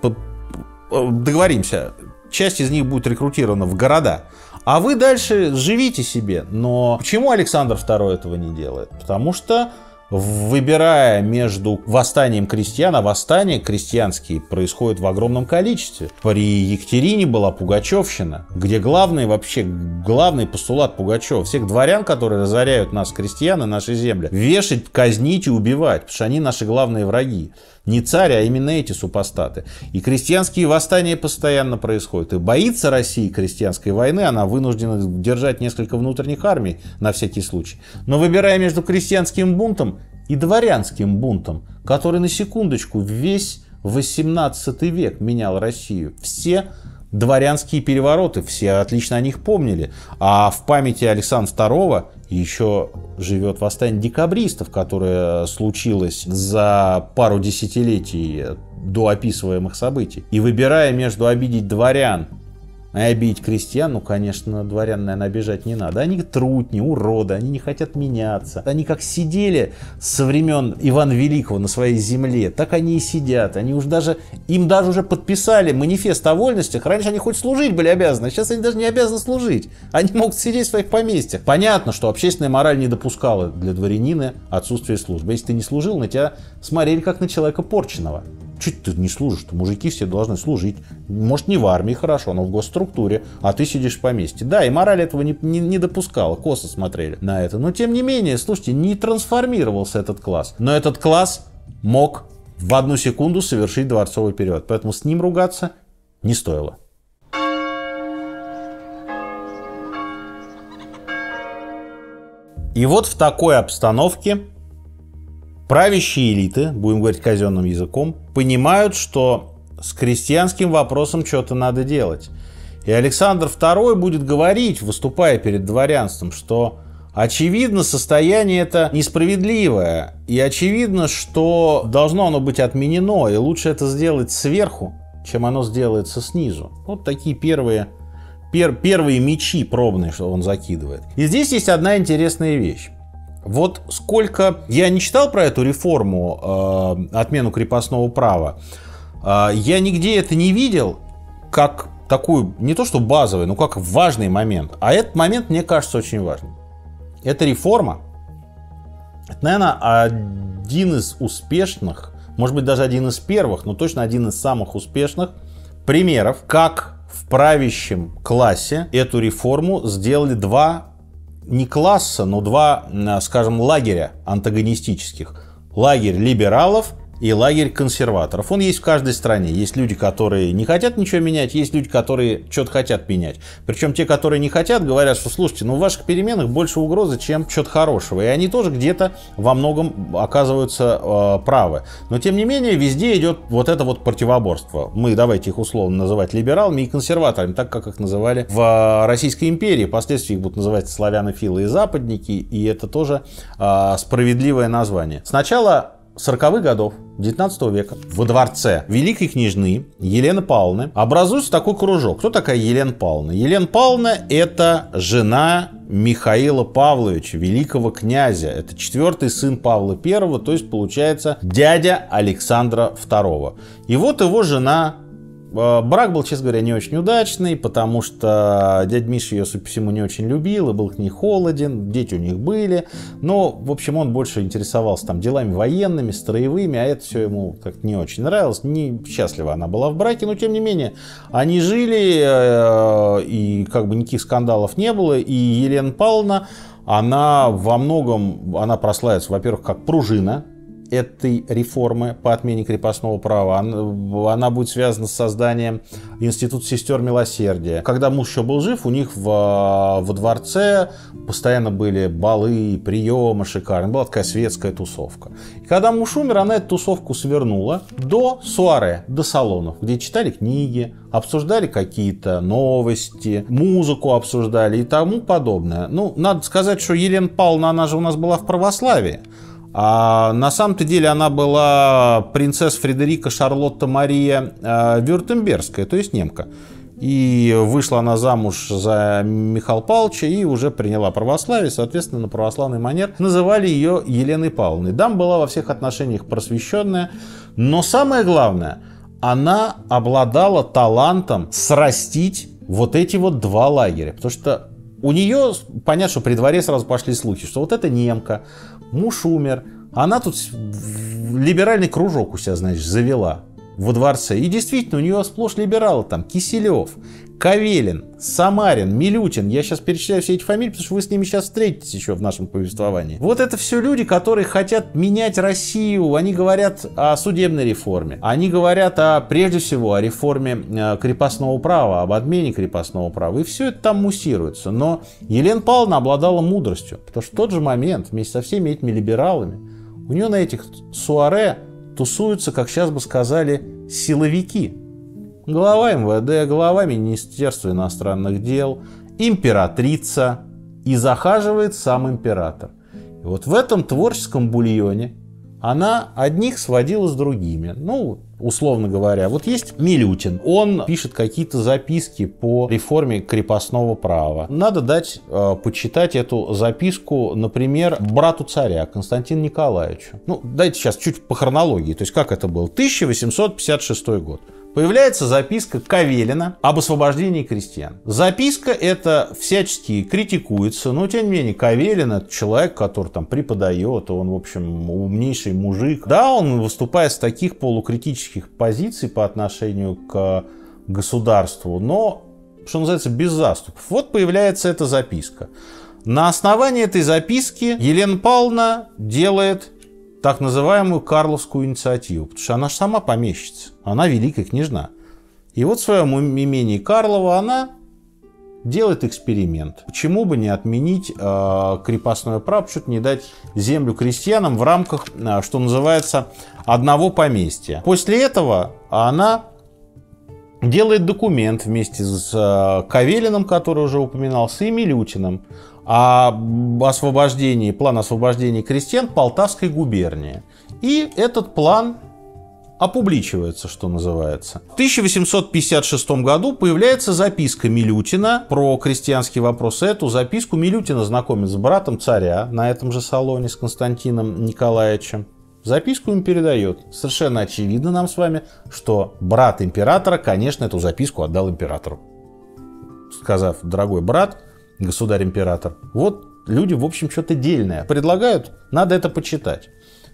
[SPEAKER 2] договоримся. Часть из них будет рекрутирована в города. А вы дальше живите себе. Но почему Александр II этого не делает? Потому что выбирая между восстанием крестьян, а восстания крестьянские происходят в огромном количестве. При Екатерине была Пугачевщина, где главный вообще, главный постулат Пугачева, всех дворян, которые разоряют нас, крестьян и наши земли, вешать, казнить и убивать, потому что они наши главные враги. Не царь, а именно эти супостаты. И крестьянские восстания постоянно происходят. И боится России крестьянской войны, она вынуждена держать несколько внутренних армий на всякий случай. Но выбирая между крестьянским бунтом и дворянским бунтом, который на секундочку весь 18 век менял Россию, все дворянские перевороты, все отлично о них помнили. А в памяти Александра II еще живет восстание декабристов, которое случилось за пару десятилетий до описываемых событий. И выбирая между обидеть дворян а обидеть крестьян, ну, конечно, дворян, наверное, обижать не надо. Они трутни, уроды, они не хотят меняться. Они как сидели со времен Ивана Великого на своей земле, так они и сидят. Они уже даже, им даже уже подписали манифест о вольностях. Раньше они хоть служить были обязаны, а сейчас они даже не обязаны служить. Они могут сидеть в своих поместьях. Понятно, что общественная мораль не допускала для дворянина отсутствие службы. Если ты не служил, на тебя смотрели как на человека порченного. Чуть ты не служишь-то? Мужики все должны служить. Может, не в армии хорошо, но в госструктуре. А ты сидишь в поместье. Да, и мораль этого не, не, не допускала. Косо смотрели на это. Но, тем не менее, слушайте, не трансформировался этот класс. Но этот класс мог в одну секунду совершить дворцовый период. Поэтому с ним ругаться не стоило. И вот в такой обстановке правящие элиты, будем говорить казенным языком, понимают, что с крестьянским вопросом что-то надо делать. И Александр II будет говорить, выступая перед дворянством, что очевидно состояние это несправедливое, и очевидно, что должно оно быть отменено, и лучше это сделать сверху, чем оно сделается снизу. Вот такие первые, пер, первые мечи пробные, что он закидывает. И здесь есть одна интересная вещь. Вот сколько... Я не читал про эту реформу, э, отмену крепостного права. Э, я нигде это не видел, как такую, не то что базовый, но как важный момент. А этот момент, мне кажется, очень важным. Эта реформа, это, наверное, один из успешных, может быть, даже один из первых, но точно один из самых успешных примеров, как в правящем классе эту реформу сделали два не класса, но два, скажем, лагеря антагонистических. Лагерь либералов и лагерь консерваторов. Он есть в каждой стране. Есть люди, которые не хотят ничего менять, есть люди, которые что-то хотят менять. Причем те, которые не хотят, говорят, что слушайте, ну в ваших переменах больше угрозы, чем что-то хорошего. И они тоже где-то во многом оказываются э, правы. Но тем не менее, везде идет вот это вот противоборство. Мы давайте их условно называть либералами и консерваторами, так как их называли в Российской империи. Впоследствии их будут называть славянофилы и западники, и это тоже э, справедливое название. Сначала 40-х годов 19 века во дворце великой княжны Елены Павловны образуется такой кружок. Кто такая Елена Павловна? Елена Павловна – это жена Михаила Павловича, великого князя. Это четвертый сын Павла I, то есть, получается, дядя Александра II. И вот его жена брак был, честно говоря, не очень удачный, потому что дядя Миша ее, судя по всему, не очень любил и был к ней холоден, дети у них были. Но, в общем, он больше интересовался там делами военными, строевыми, а это все ему как не очень нравилось. Не счастлива она была в браке, но тем не менее, они жили, э, и как бы никаких скандалов не было. И Елена Павловна, она во многом, она прославится, во-первых, как пружина, этой реформы по отмене крепостного права. Она, она будет связана с созданием Института сестер милосердия. Когда муж еще был жив, у них в, во дворце постоянно были балы, приемы шикарные. Была такая светская тусовка. И когда муж умер, она эту тусовку свернула до суаре, до салонов, где читали книги, обсуждали какие-то новости, музыку обсуждали и тому подобное. Ну, надо сказать, что Елена Павловна, она же у нас была в православии. А на самом-то деле она была принцесса Фредерика Шарлотта Мария э, Вюртембергская, то есть немка. И вышла она замуж за Михаила Павловича и уже приняла православие, соответственно, на православный манер называли ее Еленой Павловной. Дам была во всех отношениях просвещенная, но самое главное, она обладала талантом срастить вот эти вот два лагеря, потому что у нее, понятно, что при дворе сразу пошли слухи, что вот эта немка, муж умер, она тут либеральный кружок у себя, значит, завела во дворце. И действительно, у нее сплошь либералы там, Киселев, Кавелин, Самарин, Милютин. Я сейчас перечисляю все эти фамилии, потому что вы с ними сейчас встретитесь еще в нашем повествовании. Вот это все люди, которые хотят менять Россию. Они говорят о судебной реформе. Они говорят о, прежде всего о реформе э, крепостного права, об отмене крепостного права. И все это там муссируется. Но Елена Павловна обладала мудростью. Потому что в тот же момент, вместе со всеми этими либералами, у нее на этих суаре тусуются, как сейчас бы сказали, силовики – глава МВД, глава Министерства иностранных дел, императрица и захаживает сам император. И вот в этом творческом бульоне она одних сводила с другими. Ну, условно говоря, вот есть Милютин, он пишет какие-то записки по реформе крепостного права. Надо дать э, почитать эту записку, например, брату царя Константину Николаевичу. Ну, дайте сейчас чуть по хронологии, то есть как это было. 1856 год появляется записка Кавелина об освобождении крестьян. Записка эта всячески критикуется, но тем не менее Кавелин это человек, который там преподает, он, в общем, умнейший мужик. Да, он выступает с таких полукритических позиций по отношению к государству, но, что называется, без заступов. Вот появляется эта записка. На основании этой записки Елена Павловна делает так называемую Карловскую инициативу, потому что она же сама помещица, она великая княжна. И вот в своем имении Карлова она делает эксперимент. Почему бы не отменить э, крепостное право, что-то не дать землю крестьянам в рамках, э, что называется, одного поместья. После этого она делает документ вместе с э, Кавелиным, который уже упоминался, и Милютиным о освобождении, план освобождения крестьян Полтавской губернии. И этот план опубличивается, что называется. В 1856 году появляется записка Милютина про крестьянские вопросы. Эту записку Милютина знакомит с братом царя на этом же салоне с Константином Николаевичем. Записку им передает. Совершенно очевидно нам с вами, что брат императора, конечно, эту записку отдал императору. Сказав, дорогой брат, государь-император. Вот люди, в общем, что-то дельное предлагают, надо это почитать.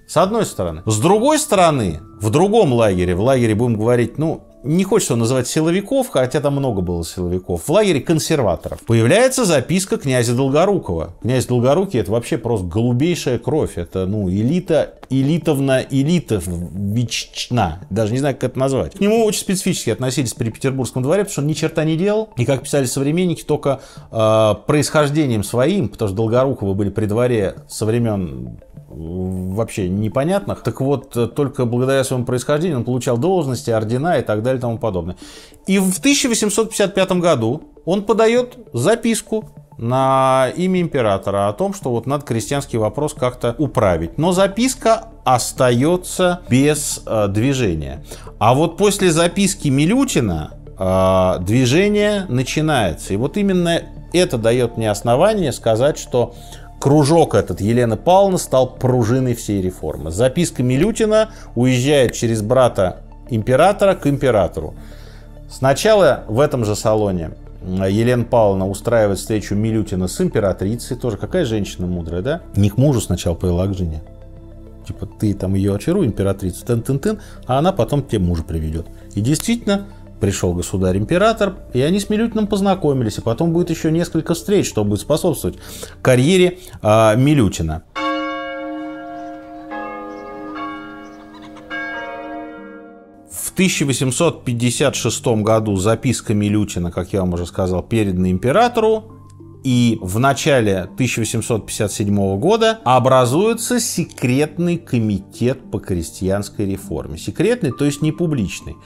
[SPEAKER 2] С одной стороны. С другой стороны, в другом лагере, в лагере, будем говорить, ну, не хочется называть силовиков, хотя там много было силовиков, в лагере консерваторов. Появляется записка князя Долгорукова. Князь Долгорукий это вообще просто голубейшая кровь. Это, ну, элита, элитовна, элитовична. Даже не знаю, как это назвать. К нему очень специфически относились при Петербургском дворе, потому что он ни черта не делал. И, как писали современники, только э, происхождением своим, потому что Долгоруковы были при дворе со времен вообще непонятных. Так вот, только благодаря своему происхождению он получал должности, ордена и так далее и тому подобное. И в 1855 году он подает записку на имя императора о том, что вот надо крестьянский вопрос как-то управить. Но записка остается без э, движения. А вот после записки Милютина э, движение начинается. И вот именно это дает мне основание сказать, что кружок этот Елена Павловна стал пружиной всей реформы. Записка Милютина уезжает через брата императора к императору. Сначала в этом же салоне Елена Павловна устраивает встречу Милютина с императрицей. Тоже какая женщина мудрая, да? Не к мужу сначала повела, а к жене. Типа ты там ее очаруй, императрицу, тын-тын-тын, а она потом тебе мужа приведет. И действительно, пришел государь-император, и они с Милютиным познакомились, и потом будет еще несколько встреч, что будет способствовать карьере э, Милютина. В 1856 году записка Милютина, как я вам уже сказал, передана императору, и в начале 1857 года образуется секретный комитет по крестьянской реформе. Секретный, то есть не публичный.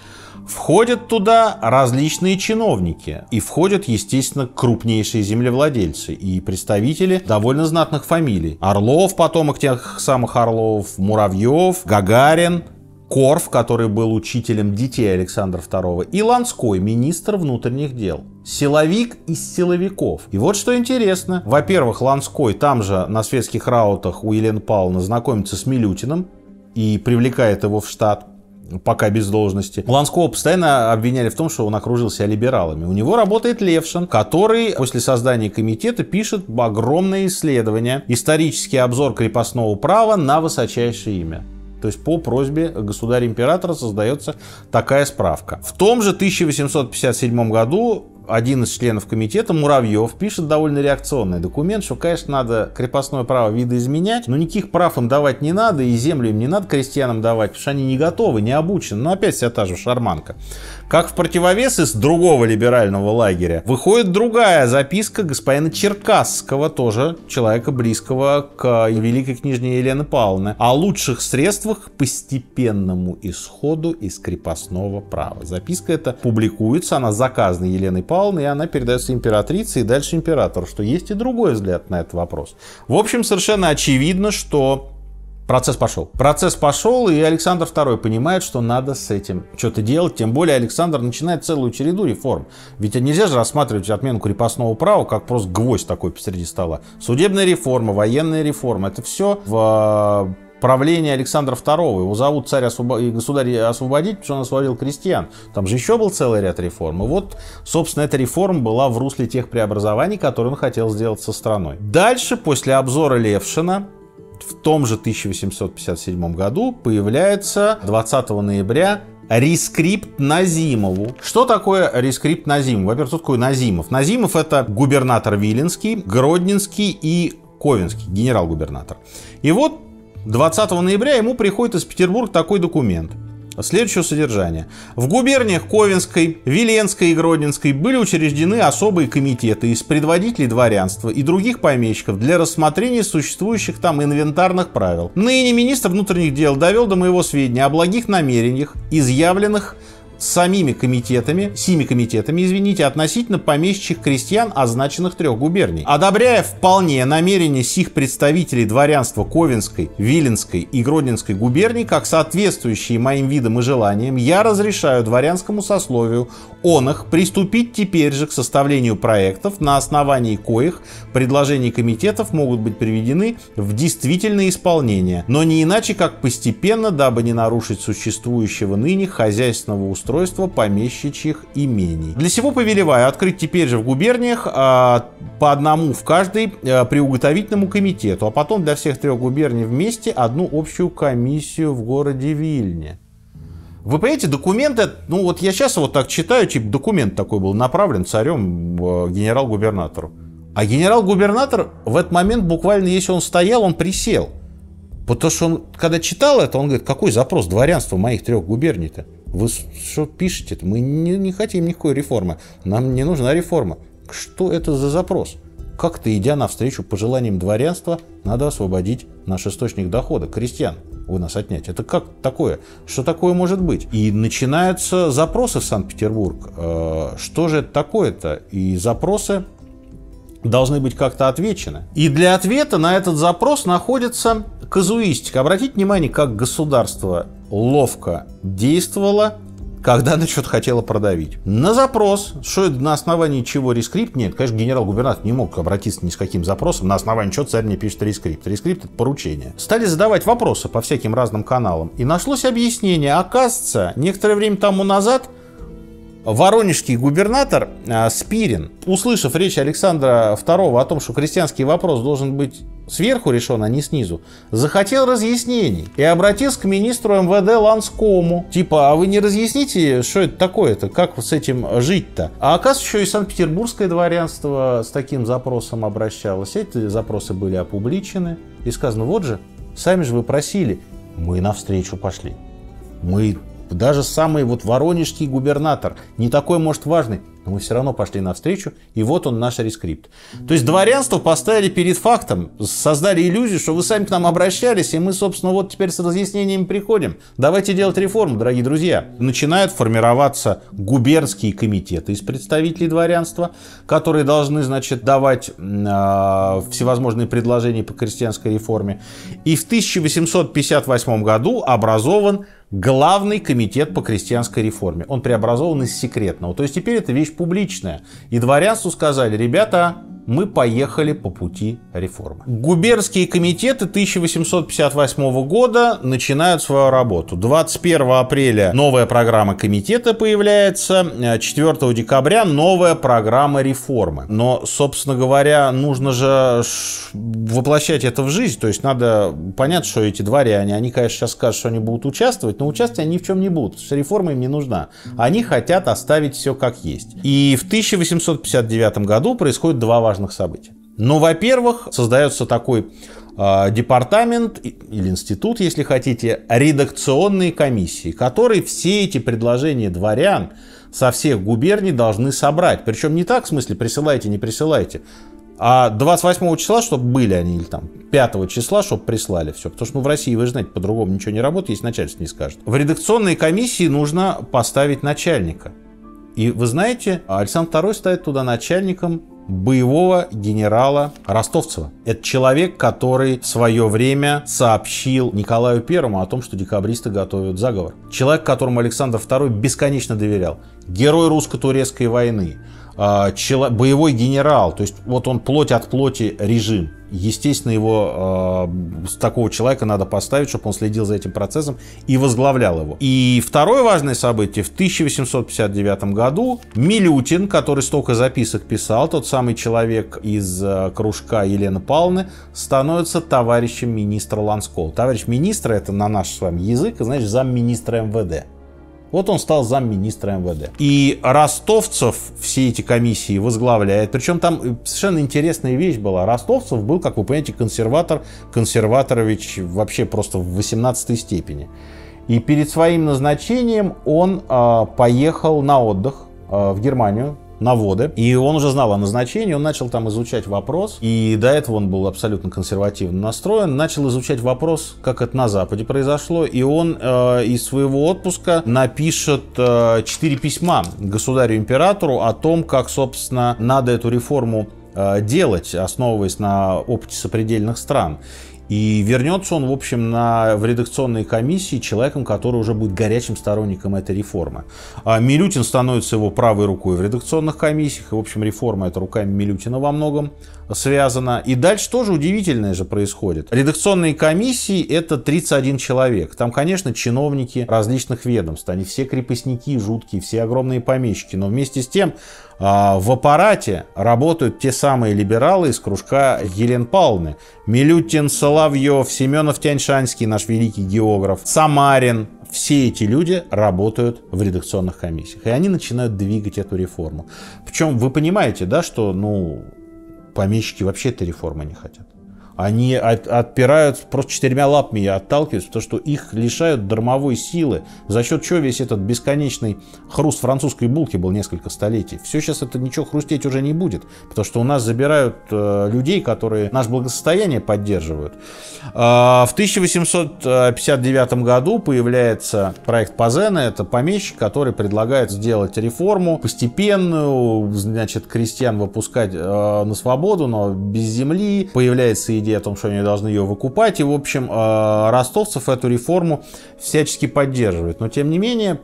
[SPEAKER 2] Входят туда различные чиновники. И входят, естественно, крупнейшие землевладельцы и представители довольно знатных фамилий. Орлов, потомок тех самых Орлов, Муравьев, Гагарин, Корф, который был учителем детей Александра II, и Ланской, министр внутренних дел. Силовик из силовиков. И вот что интересно. Во-первых, Ланской там же на светских раутах у Елены Павловны знакомится с Милютиным и привлекает его в штат пока без должности. Ланского постоянно обвиняли в том, что он окружил себя либералами. У него работает Левшин, который после создания комитета пишет огромное исследование «Исторический обзор крепостного права на высочайшее имя». То есть по просьбе государя-императора создается такая справка. В том же 1857 году один из членов комитета, Муравьев, пишет довольно реакционный документ, что, конечно, надо крепостное право видоизменять, но никаких прав им давать не надо, и землю им не надо крестьянам давать, потому что они не готовы, не обучены. Но опять вся та же шарманка. Как в противовес из другого либерального лагеря выходит другая записка господина Черкасского, тоже человека близкого к великой княжне Елены Павловны, о лучших средствах к постепенному исходу из крепостного права. Записка эта публикуется, она заказана Еленой Павловны, и она передается императрице и дальше императору, что есть и другой взгляд на этот вопрос. В общем, совершенно очевидно, что Процесс пошел. Процесс пошел, и Александр II понимает, что надо с этим что-то делать. Тем более Александр начинает целую череду реформ. Ведь нельзя же рассматривать отмену крепостного права как просто гвоздь такой посреди стола. Судебная реформа, военная реформа, это все в правление Александра II. Его зовут царь освоб... государь освободить, потому что он освободил крестьян. Там же еще был целый ряд реформ. И вот, собственно, эта реформа была в русле тех преобразований, которые он хотел сделать со страной. Дальше, после обзора Левшина, в том же 1857 году появляется 20 ноября рескрипт Назимову. Что такое рескрипт Назимову? Во-первых, кто такой Назимов? Назимов это губернатор Виленский, Гродненский и Ковенский, генерал-губернатор. И вот 20 ноября ему приходит из Петербурга такой документ – следующего содержания. В губерниях Ковенской, Виленской и Гродненской были учреждены особые комитеты из предводителей дворянства и других помещиков для рассмотрения существующих там инвентарных правил. Ныне министр внутренних дел довел до моего сведения о благих намерениях, изъявленных самими комитетами, семи комитетами, извините, относительно помещичьих крестьян означенных трех губерний. Одобряя вполне намерения сих представителей дворянства Ковенской, Виленской и Гродненской губерний как соответствующие моим видам и желаниям, я разрешаю дворянскому сословию он их приступить теперь же к составлению проектов, на основании коих предложения комитетов могут быть приведены в действительное исполнение, но не иначе как постепенно, дабы не нарушить существующего ныне хозяйственного устройства устройства помещичьих имений. Для сего повелеваю открыть теперь же в губерниях а, по одному в каждой а, приуготовительному комитету, а потом для всех трех губерний вместе одну общую комиссию в городе Вильне. Вы понимаете, документы, ну вот я сейчас вот так читаю, типа документ такой был направлен царем э, генерал-губернатору. А генерал-губернатор в этот момент буквально, если он стоял, он присел. Потому что он, когда читал это, он говорит, какой запрос дворянства моих трех губерний-то? Вы что пишете-то? Мы не, не хотим никакой реформы. Нам не нужна реформа. Что это за запрос? Как-то, идя навстречу пожеланиям дворянства, надо освободить наш источник дохода, крестьян у нас отнять. Это как такое? Что такое может быть? И начинаются запросы в Санкт-Петербург. Э, что же это такое-то? И запросы должны быть как-то отвечены. И для ответа на этот запрос находится казуистика. Обратите внимание, как государство ловко действовало когда она что-то хотела продавить. На запрос, что на основании чего рескрипт, нет, конечно, генерал-губернатор не мог обратиться ни с каким запросом, на основании чего царь мне пишет рескрипт. Рескрипт — это поручение. Стали задавать вопросы по всяким разным каналам, и нашлось объяснение. Оказывается, некоторое время тому назад Воронежский губернатор а, Спирин, услышав речь Александра II о том, что крестьянский вопрос должен быть сверху решен, а не снизу, захотел разъяснений и обратился к министру МВД Ланскому. Типа, а вы не разъясните, что это такое-то, как с этим жить-то? А оказывается, еще и Санкт-Петербургское дворянство с таким запросом обращалось. Эти запросы были опубличены. И сказано, вот же, сами же вы просили, мы навстречу пошли. Мы даже самый вот воронежский губернатор, не такой, может, важный, но мы все равно пошли навстречу, и вот он наш рескрипт. То есть дворянство поставили перед фактом, создали иллюзию, что вы сами к нам обращались, и мы, собственно, вот теперь с разъяснениями приходим. Давайте делать реформу, дорогие друзья. Начинают формироваться губернские комитеты из представителей дворянства, которые должны, значит, давать э, всевозможные предложения по крестьянской реформе. И в 1858 году образован Главный комитет по крестьянской реформе. Он преобразован из секретного. То есть теперь это вещь публичная. И дворянству сказали, ребята, мы поехали по пути реформы. Губернские комитеты 1858 года начинают свою работу. 21 апреля новая программа комитета появляется, 4 декабря новая программа реформы. Но, собственно говоря, нужно же воплощать это в жизнь, то есть надо понять, что эти дворяне, они, конечно, сейчас скажут, что они будут участвовать, но участвовать они ни в чем не будут, потому что реформа им не нужна. Они хотят оставить все как есть. И в 1859 году происходит два важных важных событий. Ну, во-первых, создается такой э, департамент или институт, если хотите, редакционной комиссии, который все эти предложения дворян со всех губерний должны собрать. Причем не так, в смысле, присылайте, не присылайте, а 28 числа, чтобы были они, или там 5 числа, чтобы прислали все. Потому что ну, в России, вы же знаете, по-другому ничего не работает, если начальство не скажет. В редакционной комиссии нужно поставить начальника. И вы знаете, Александр II ставит туда начальником боевого генерала Ростовцева. Это человек, который в свое время сообщил Николаю Первому о том, что декабристы готовят заговор. Человек, которому Александр II бесконечно доверял. Герой русско-турецкой войны боевой генерал, то есть вот он плоть от плоти режим. Естественно, его э, такого человека надо поставить, чтобы он следил за этим процессом и возглавлял его. И второе важное событие. В 1859 году Милютин, который столько записок писал, тот самый человек из э, кружка Елены Павловны, становится товарищем министра Ланского. Товарищ министра, это на наш с вами язык, значит замминистра МВД. Вот он стал замминистра МВД. И Ростовцев все эти комиссии возглавляет. Причем там совершенно интересная вещь была. Ростовцев был, как вы понимаете, консерватор, консерваторович вообще просто в 18 степени. И перед своим назначением он э, поехал на отдых э, в Германию, на воды. И он уже знал о назначении, он начал там изучать вопрос. И до этого он был абсолютно консервативно настроен. Начал изучать вопрос, как это на Западе произошло. И он э, из своего отпуска напишет э, четыре письма государю-императору о том, как, собственно, надо эту реформу э, делать, основываясь на опыте сопредельных стран. И вернется он, в общем, на, в редакционной комиссии человеком, который уже будет горячим сторонником этой реформы. А Милютин становится его правой рукой в редакционных комиссиях. И, в общем, реформа это руками Милютина во многом связана. И дальше тоже удивительное же происходит. Редакционные комиссии это 31 человек. Там, конечно, чиновники различных ведомств. Они все крепостники жуткие, все огромные помещики. Но вместе с тем а, в аппарате работают те самые либералы из кружка Елен Павловны. Милютин, Соловьев, Семенов Тяньшанский, наш великий географ, Самарин, все эти люди работают в редакционных комиссиях. И они начинают двигать эту реформу. Причем вы понимаете, да, что ну, помещики вообще этой реформы не хотят они от, отпирают просто четырьмя лапами и отталкиваются, потому что их лишают дармовой силы, за счет чего весь этот бесконечный хруст французской булки был несколько столетий. Все сейчас это ничего хрустеть уже не будет, потому что у нас забирают э, людей, которые наше благосостояние поддерживают. Э, в 1859 году появляется проект Пазена, это помещик, который предлагает сделать реформу постепенную, значит, крестьян выпускать э, на свободу, но без земли. Появляется идея о том, что они должны ее выкупать. И, в общем, э, ростовцев эту реформу всячески поддерживают. Но, тем не менее,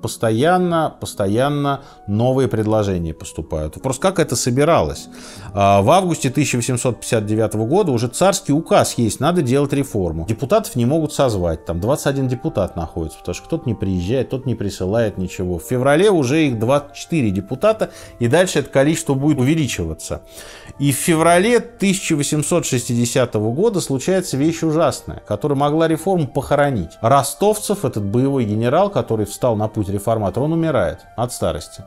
[SPEAKER 2] постоянно, постоянно новые предложения поступают. Просто как это собиралось? А, в августе 1859 года уже царский указ есть, надо делать реформу. Депутатов не могут созвать, там 21 депутат находится, потому что кто-то не приезжает, тот не присылает ничего. В феврале уже их 24 депутата, и дальше это количество будет увеличиваться. И в феврале 1860 года случается вещь ужасная, которая могла реформу похоронить. Ростовцев, этот боевой генерал, который встал на путь реформатор, он умирает от старости.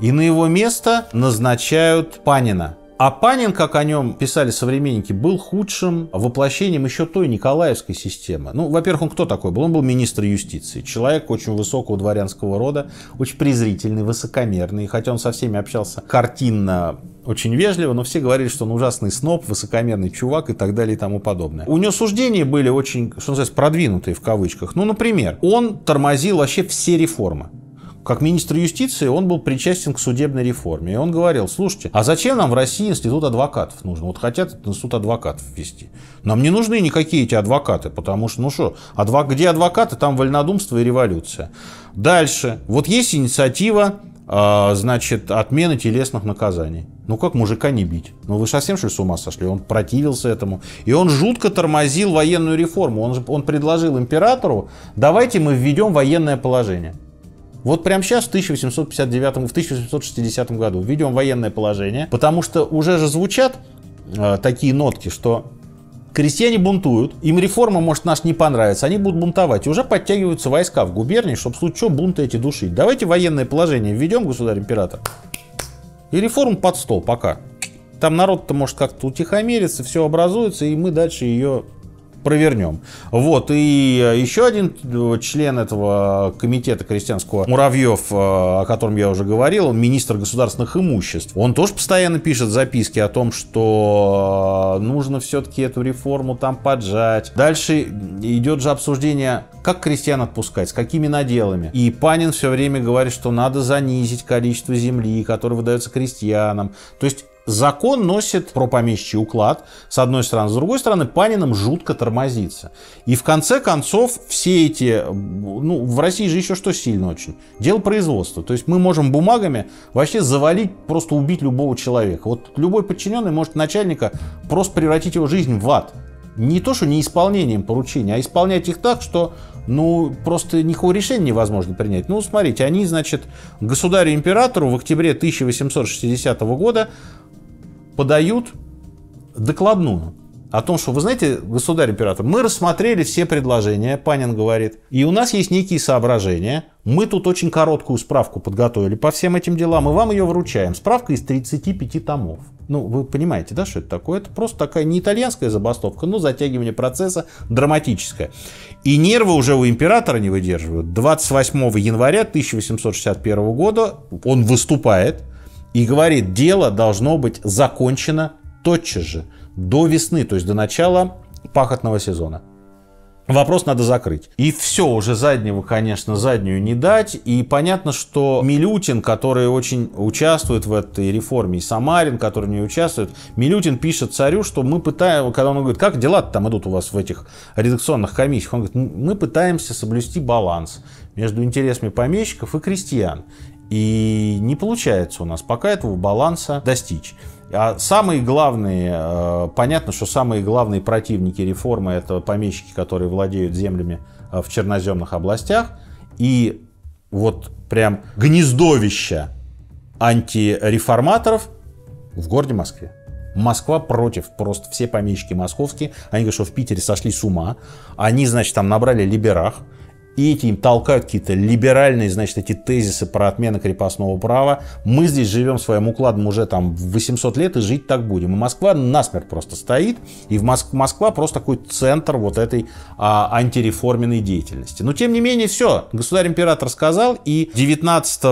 [SPEAKER 2] И на его место назначают Панина. А Панин, как о нем писали современники, был худшим воплощением еще той Николаевской системы. Ну, во-первых, он кто такой был? Он был министр юстиции. Человек очень высокого дворянского рода, очень презрительный, высокомерный. Хотя он со всеми общался картинно, очень вежливо, но все говорили, что он ужасный сноб, высокомерный чувак и так далее и тому подобное. У него суждения были очень, что называется, продвинутые в кавычках. Ну, например, он тормозил вообще все реформы как министр юстиции он был причастен к судебной реформе. И он говорил, слушайте, а зачем нам в России институт адвокатов нужен? Вот хотят институт адвокатов ввести. Нам не нужны никакие эти адвокаты, потому что, ну что, адвок... где адвокаты, там вольнодумство и революция. Дальше. Вот есть инициатива, э, значит, отмены телесных наказаний. Ну как мужика не бить? Ну вы совсем что ли с ума сошли? Он противился этому. И он жутко тормозил военную реформу. Он, он предложил императору, давайте мы введем военное положение. Вот прямо сейчас, в 1859, в 1860 году, введем военное положение, потому что уже же звучат э, такие нотки, что крестьяне бунтуют, им реформа может наш не понравится, они будут бунтовать. И уже подтягиваются войска в губернии, чтобы в случае чего бунты эти душить. Давайте военное положение введем, государь-император. И реформу под стол пока. Там народ-то может как-то утихомириться, все образуется, и мы дальше ее провернем. Вот, и э, еще один э, член этого комитета крестьянского, Муравьев, э, о котором я уже говорил, он министр государственных имуществ. Он тоже постоянно пишет записки о том, что нужно все-таки эту реформу там поджать. Дальше идет же обсуждение, как крестьян отпускать, с какими наделами. И Панин все время говорит, что надо занизить количество земли, которое выдается крестьянам. То есть Закон носит пропомещий уклад, с одной стороны. С другой стороны, Паниным жутко тормозится. И в конце концов, все эти... Ну, в России же еще что сильно очень? Дело производства. То есть мы можем бумагами вообще завалить, просто убить любого человека. Вот любой подчиненный может начальника просто превратить его жизнь в ад. Не то, что не исполнением поручений, а исполнять их так, что ну, просто никакого решения невозможно принять. Ну, смотрите, они, значит, государю-императору в октябре 1860 года подают докладную о том, что, вы знаете, государь-император, мы рассмотрели все предложения, Панин говорит, и у нас есть некие соображения. Мы тут очень короткую справку подготовили по всем этим делам, и вам ее вручаем. Справка из 35 томов. Ну, вы понимаете, да, что это такое? Это просто такая не итальянская забастовка, но затягивание процесса драматическое. И нервы уже у императора не выдерживают. 28 января 1861 года он выступает и говорит, дело должно быть закончено тотчас же, до весны, то есть до начала пахотного сезона. Вопрос надо закрыть. И все, уже заднего, конечно, заднюю не дать. И понятно, что Милютин, который очень участвует в этой реформе, и Самарин, который не участвует, Милютин пишет царю, что мы пытаем, когда он говорит, как дела там идут у вас в этих редакционных комиссиях, он говорит, мы пытаемся соблюсти баланс между интересами помещиков и крестьян. И не получается у нас пока этого баланса достичь. А самые главные, э, понятно, что самые главные противники реформы это помещики, которые владеют землями э, в черноземных областях. И вот прям гнездовища антиреформаторов в городе Москве. Москва против, просто все помещики московские. Они говорят, что в Питере сошли с ума. Они, значит, там набрали либерах. И эти им толкают какие-то либеральные, значит, эти тезисы про отмену крепостного права. Мы здесь живем своим укладом уже там 800 лет и жить так будем. И Москва насмерть просто стоит, и в Моск... Москва просто такой центр вот этой а, антиреформенной деятельности. Но тем не менее, все, государь-император сказал, и 19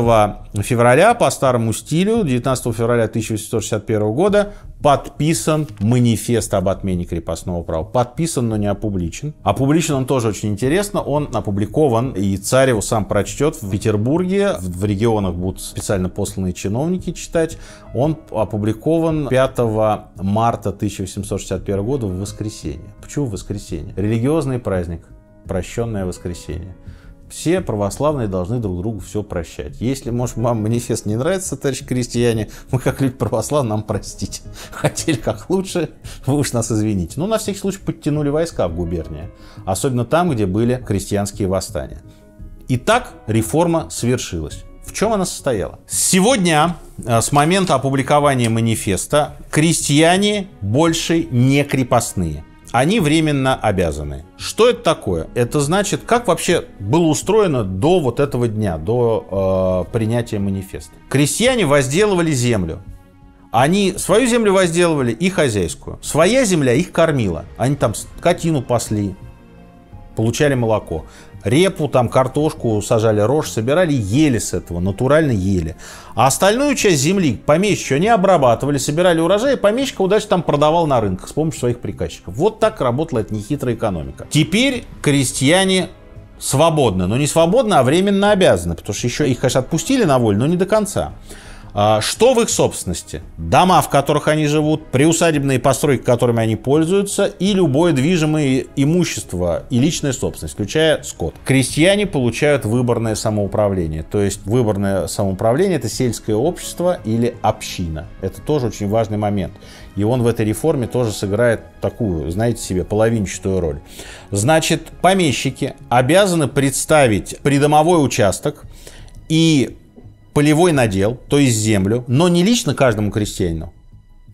[SPEAKER 2] февраля по старому стилю, 19 февраля 1861 года, подписан манифест об отмене крепостного права. Подписан, но не опубличен. Опубличен он тоже очень интересно. Он опубликован, и царь его сам прочтет в Петербурге. В регионах будут специально посланные чиновники читать. Он опубликован 5 марта 1861 года в воскресенье. Почему в воскресенье? Религиозный праздник. Прощенное воскресенье. Все православные должны друг другу все прощать. Если, может, вам манифест не нравится, товарищ крестьяне, мы как люди православные, нам простите. Хотели как лучше, вы уж нас извините. Но на всякий случай подтянули войска в губернии. Особенно там, где были крестьянские восстания. Итак, реформа свершилась. В чем она состояла? Сегодня, э, с момента опубликования манифеста, крестьяне больше не крепостные они временно обязаны. Что это такое? Это значит, как вообще было устроено до вот этого дня, до э, принятия манифеста. Крестьяне возделывали землю. Они свою землю возделывали и хозяйскую. Своя земля их кормила. Они там скотину пасли, получали молоко репу, там картошку сажали, рожь собирали, ели с этого, натурально ели. А остальную часть земли помещичьи они обрабатывали, собирали урожай, и помещик удачно там продавал на рынках с помощью своих приказчиков. Вот так работала эта нехитрая экономика. Теперь крестьяне свободны, но не свободны, а временно обязаны, потому что еще их, конечно, отпустили на волю, но не до конца. А, что в их собственности? Дома, в которых они живут, приусадебные постройки, которыми они пользуются, и любое движимое имущество и личная собственность, включая скот. Крестьяне получают выборное самоуправление. То есть выборное самоуправление – это сельское общество или община. Это тоже очень важный момент. И он в этой реформе тоже сыграет такую, знаете себе, половинчатую роль. Значит, помещики обязаны представить придомовой участок и полевой надел, то есть землю, но не лично каждому крестьянину,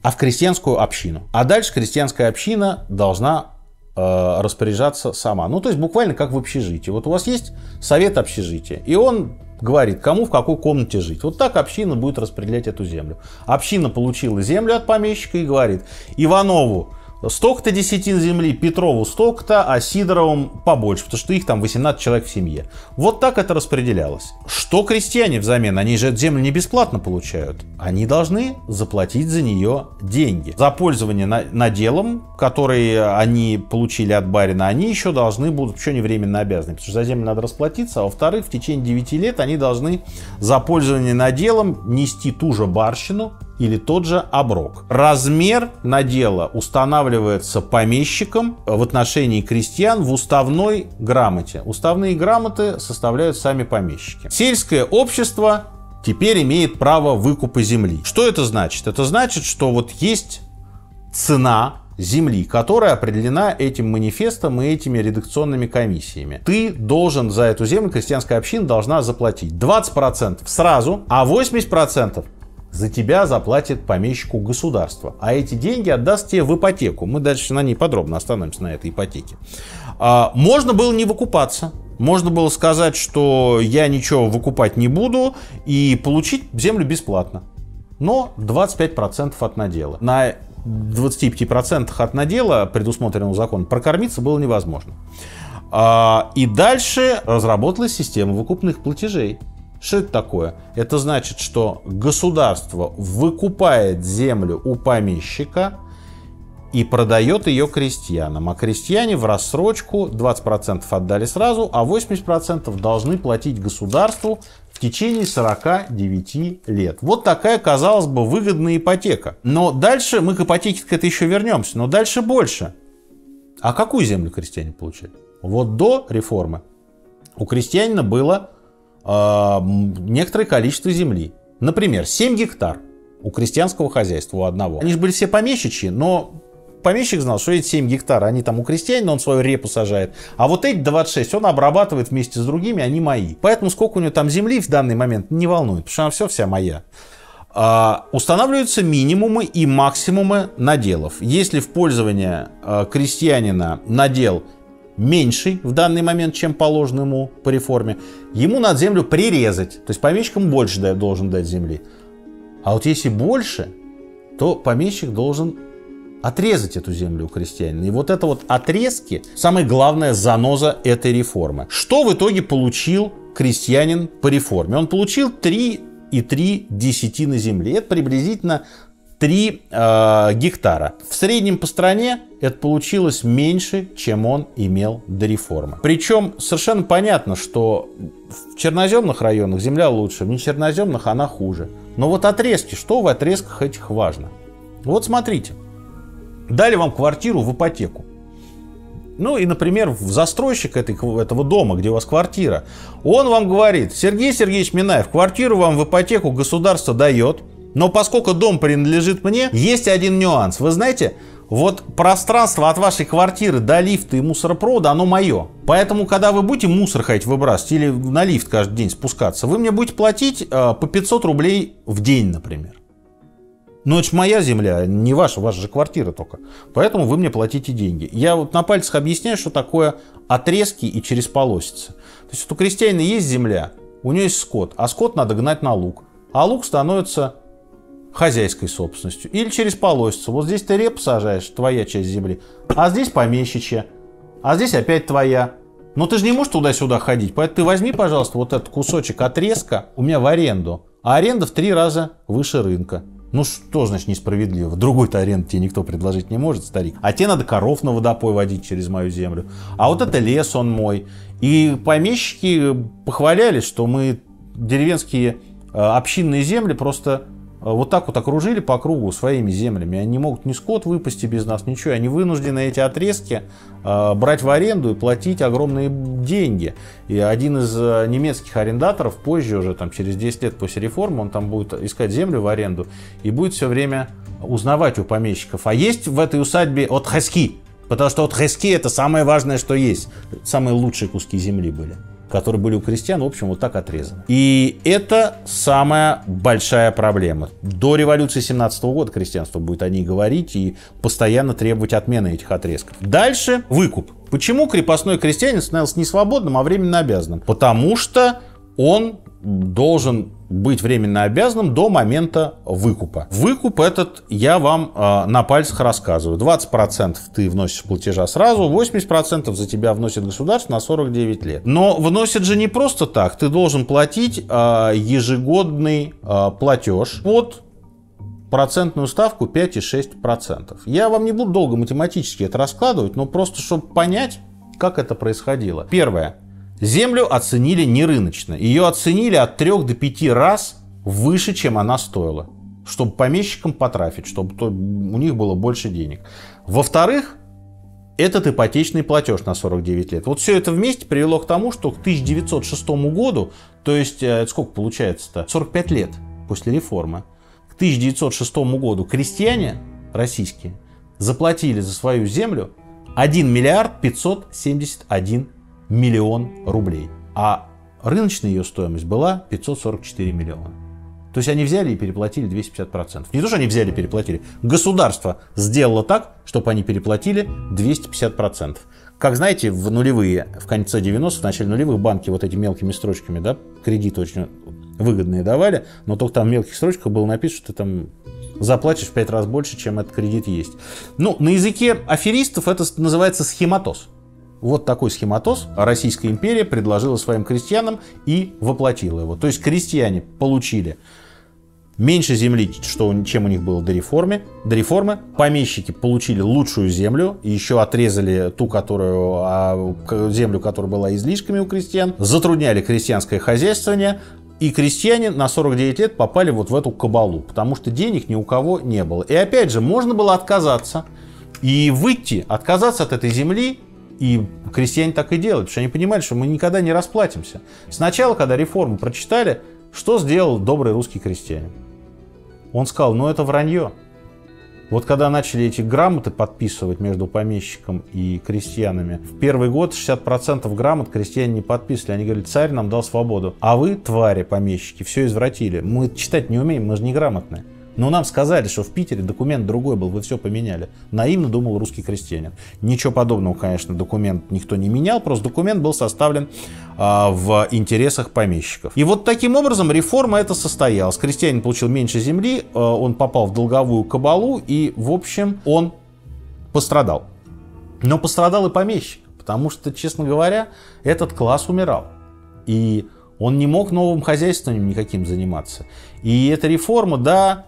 [SPEAKER 2] а в крестьянскую общину. А дальше крестьянская община должна э, распоряжаться сама. Ну, то есть буквально как в общежитии. Вот у вас есть совет общежития, и он говорит, кому в какой комнате жить. Вот так община будет распределять эту землю. Община получила землю от помещика и говорит, Иванову столько-то десятин земли, Петрову столько-то, а Сидоровым побольше, потому что их там 18 человек в семье. Вот так это распределялось. Что крестьяне взамен? Они же эту землю не бесплатно получают. Они должны заплатить за нее деньги. За пользование наделом, которые они получили от барина, они еще должны будут, еще не временно обязаны, потому что за землю надо расплатиться, а во-вторых, в течение 9 лет они должны за пользование наделом нести ту же барщину, или тот же оброк. Размер надела устанавливается помещиком в отношении крестьян в уставной грамоте. Уставные грамоты составляют сами помещики. Сельское общество теперь имеет право выкупа земли. Что это значит? Это значит, что вот есть цена земли, которая определена этим манифестом и этими редакционными комиссиями. Ты должен за эту землю, крестьянская община должна заплатить 20% сразу, а 80% за тебя заплатит помещику государство. А эти деньги отдаст тебе в ипотеку. Мы дальше на ней подробно остановимся, на этой ипотеке. А, можно было не выкупаться. Можно было сказать, что я ничего выкупать не буду и получить землю бесплатно. Но 25% от надела. На 25% от надела, предусмотренного законом, прокормиться было невозможно. А, и дальше разработалась система выкупных платежей. Что это такое? Это значит, что государство выкупает землю у помещика и продает ее крестьянам. А крестьяне в рассрочку 20% отдали сразу, а 80% должны платить государству в течение 49 лет. Вот такая, казалось бы, выгодная ипотека. Но дальше, мы к ипотеке к это еще вернемся, но дальше больше. А какую землю крестьяне получали? Вот до реформы у крестьянина было некоторое количество земли. Например, 7 гектар у крестьянского хозяйства, у одного. Они же были все помещичьи, но помещик знал, что эти 7 гектар, они там у крестьянина, он свою репу сажает. А вот эти 26 он обрабатывает вместе с другими, они мои. Поэтому сколько у него там земли в данный момент не волнует, потому что она все вся моя. А, устанавливаются минимумы и максимумы наделов. Если в пользование а, крестьянина надел меньший в данный момент, чем положено ему по реформе, ему надо землю прирезать. То есть помещикам больше должен дать земли. А вот если больше, то помещик должен отрезать эту землю у крестьянина. И вот это вот отрезки – самая главная заноза этой реформы. Что в итоге получил крестьянин по реформе? Он получил 3,3 десятины земли. Это приблизительно 3 э, гектара. В среднем по стране это получилось меньше, чем он имел до реформы. Причем совершенно понятно, что в черноземных районах земля лучше, в нечерноземных она хуже. Но вот отрезки, что в отрезках этих важно? Вот смотрите. Дали вам квартиру в ипотеку. Ну и, например, в застройщик этой, этого дома, где у вас квартира, он вам говорит, Сергей Сергеевич Минаев, квартиру вам в ипотеку государство дает, но поскольку дом принадлежит мне, есть один нюанс. Вы знаете, вот пространство от вашей квартиры до лифта и мусоропровода, оно мое. Поэтому, когда вы будете мусор ходить выбрасывать или на лифт каждый день спускаться, вы мне будете платить э, по 500 рублей в день, например. Но это же моя земля, не ваша, ваша же квартира только. Поэтому вы мне платите деньги. Я вот на пальцах объясняю, что такое отрезки и через полосицы. То есть вот у крестьянина есть земля, у него есть скот, а скот надо гнать на луг. А луг становится хозяйской собственностью. Или через полосицу. Вот здесь ты реп сажаешь, твоя часть земли, а здесь помещичья, а здесь опять твоя. Но ты же не можешь туда-сюда ходить, поэтому ты возьми, пожалуйста, вот этот кусочек отрезка у меня в аренду. А аренда в три раза выше рынка. Ну что значит несправедливо? Другой-то аренду тебе никто предложить не может, старик. А тебе надо коров на водопой водить через мою землю. А вот это лес он мой. И помещики похвалялись, что мы деревенские э, общинные земли просто вот так вот окружили по кругу своими землями. Они могут ни скот выпасти без нас, ничего. Они вынуждены эти отрезки э, брать в аренду и платить огромные деньги. И один из э, немецких арендаторов позже, уже там через 10 лет после реформы, он там будет искать землю в аренду и будет все время узнавать у помещиков. А есть в этой усадьбе от Хаски? Потому что от Хаски это самое важное, что есть. Самые лучшие куски земли были которые были у крестьян, в общем, вот так отрезаны. И это самая большая проблема. До революции 17 года крестьянство будет о ней говорить и постоянно требовать отмены этих отрезков. Дальше выкуп. Почему крепостной крестьянин становился не свободным, а временно обязанным? Потому что он должен быть временно обязанным до момента выкупа. Выкуп этот я вам э, на пальцах рассказываю. 20% ты вносишь платежа сразу, 80% за тебя вносит государство на 49 лет. Но вносит же не просто так. Ты должен платить э, ежегодный э, платеж под процентную ставку 5,6%. Я вам не буду долго математически это раскладывать, но просто чтобы понять, как это происходило. Первое. Землю оценили не рыночно. Ее оценили от 3 до 5 раз выше, чем она стоила. Чтобы помещикам потрафить, чтобы у них было больше денег. Во-вторых, этот ипотечный платеж на 49 лет. Вот все это вместе привело к тому, что к 1906 году, то есть э, сколько получается-то, 45 лет после реформы, к 1906 году крестьяне российские заплатили за свою землю 1 миллиард 571 миллион рублей. А рыночная ее стоимость была 544 миллиона. То есть они взяли и переплатили 250%. Не то, что они взяли и переплатили. Государство сделало так, чтобы они переплатили 250%. Как знаете, в нулевые, в конце 90-х, в начале нулевых банки вот этими мелкими строчками, да, кредиты очень выгодные давали, но только там в мелких строчках было написано, что ты там заплатишь в 5 раз больше, чем этот кредит есть. Ну, на языке аферистов это называется схематоз. Вот такой схематоз Российская империя предложила своим крестьянам и воплотила его. То есть крестьяне получили меньше земли, что, чем у них было до реформы. До реформы помещики получили лучшую землю, еще отрезали ту, которую, а, землю, которая была излишками у крестьян, затрудняли крестьянское хозяйствование, и крестьяне на 49 лет попали вот в эту кабалу, потому что денег ни у кого не было. И опять же, можно было отказаться и выйти, отказаться от этой земли и крестьяне так и делают, потому что они понимали, что мы никогда не расплатимся. Сначала, когда реформу прочитали, что сделал добрый русский крестьянин? Он сказал, ну это вранье. Вот когда начали эти грамоты подписывать между помещиком и крестьянами, в первый год 60% грамот крестьяне не подписывали. Они говорили, царь нам дал свободу. А вы, твари, помещики, все извратили. Мы читать не умеем, мы же не грамотные. Но нам сказали, что в Питере документ другой был, вы все поменяли. Наивно думал русский крестьянин. Ничего подобного, конечно, документ никто не менял, просто документ был составлен а, в интересах помещиков. И вот таким образом реформа эта состоялась. Крестьянин получил меньше земли, а, он попал в долговую кабалу и, в общем, он пострадал. Но пострадал и помещик, потому что, честно говоря, этот класс умирал. И он не мог новым хозяйством никаким заниматься. И эта реформа, да,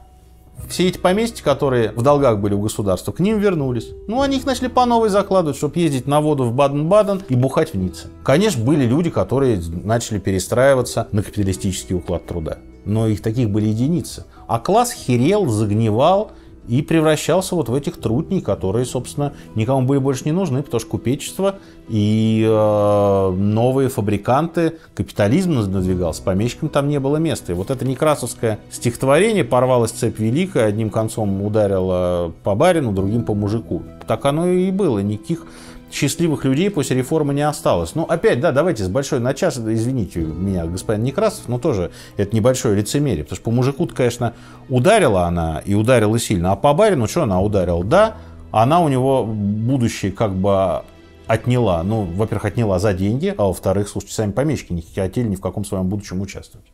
[SPEAKER 2] все эти поместья, которые в долгах были у государства, к ним вернулись. Ну, они их начали по новой закладывать, чтобы ездить на воду в Баден-Баден и бухать в Ницце. Конечно, были люди, которые начали перестраиваться на капиталистический уклад труда. Но их таких были единицы. А класс херел, загнивал и превращался вот в этих трутней, которые, собственно, никому были больше не нужны, потому что купечество и э, новые фабриканты, капитализм надвигался, помещикам там не было места. И вот это некрасовское стихотворение «Порвалась цепь великая», одним концом ударило по барину, другим по мужику. Так оно и было, никаких счастливых людей после реформы не осталось. Ну, опять, да, давайте с большой на час, извините меня, господин Некрасов, но тоже это небольшое лицемерие, потому что по мужику конечно, ударила она, и ударила сильно, а по барину что она ударила? Да, она у него будущее как бы отняла. Ну, во-первых, отняла за деньги, а во-вторых, слушайте, сами помещики не хотели ни в каком своем будущем участвовать.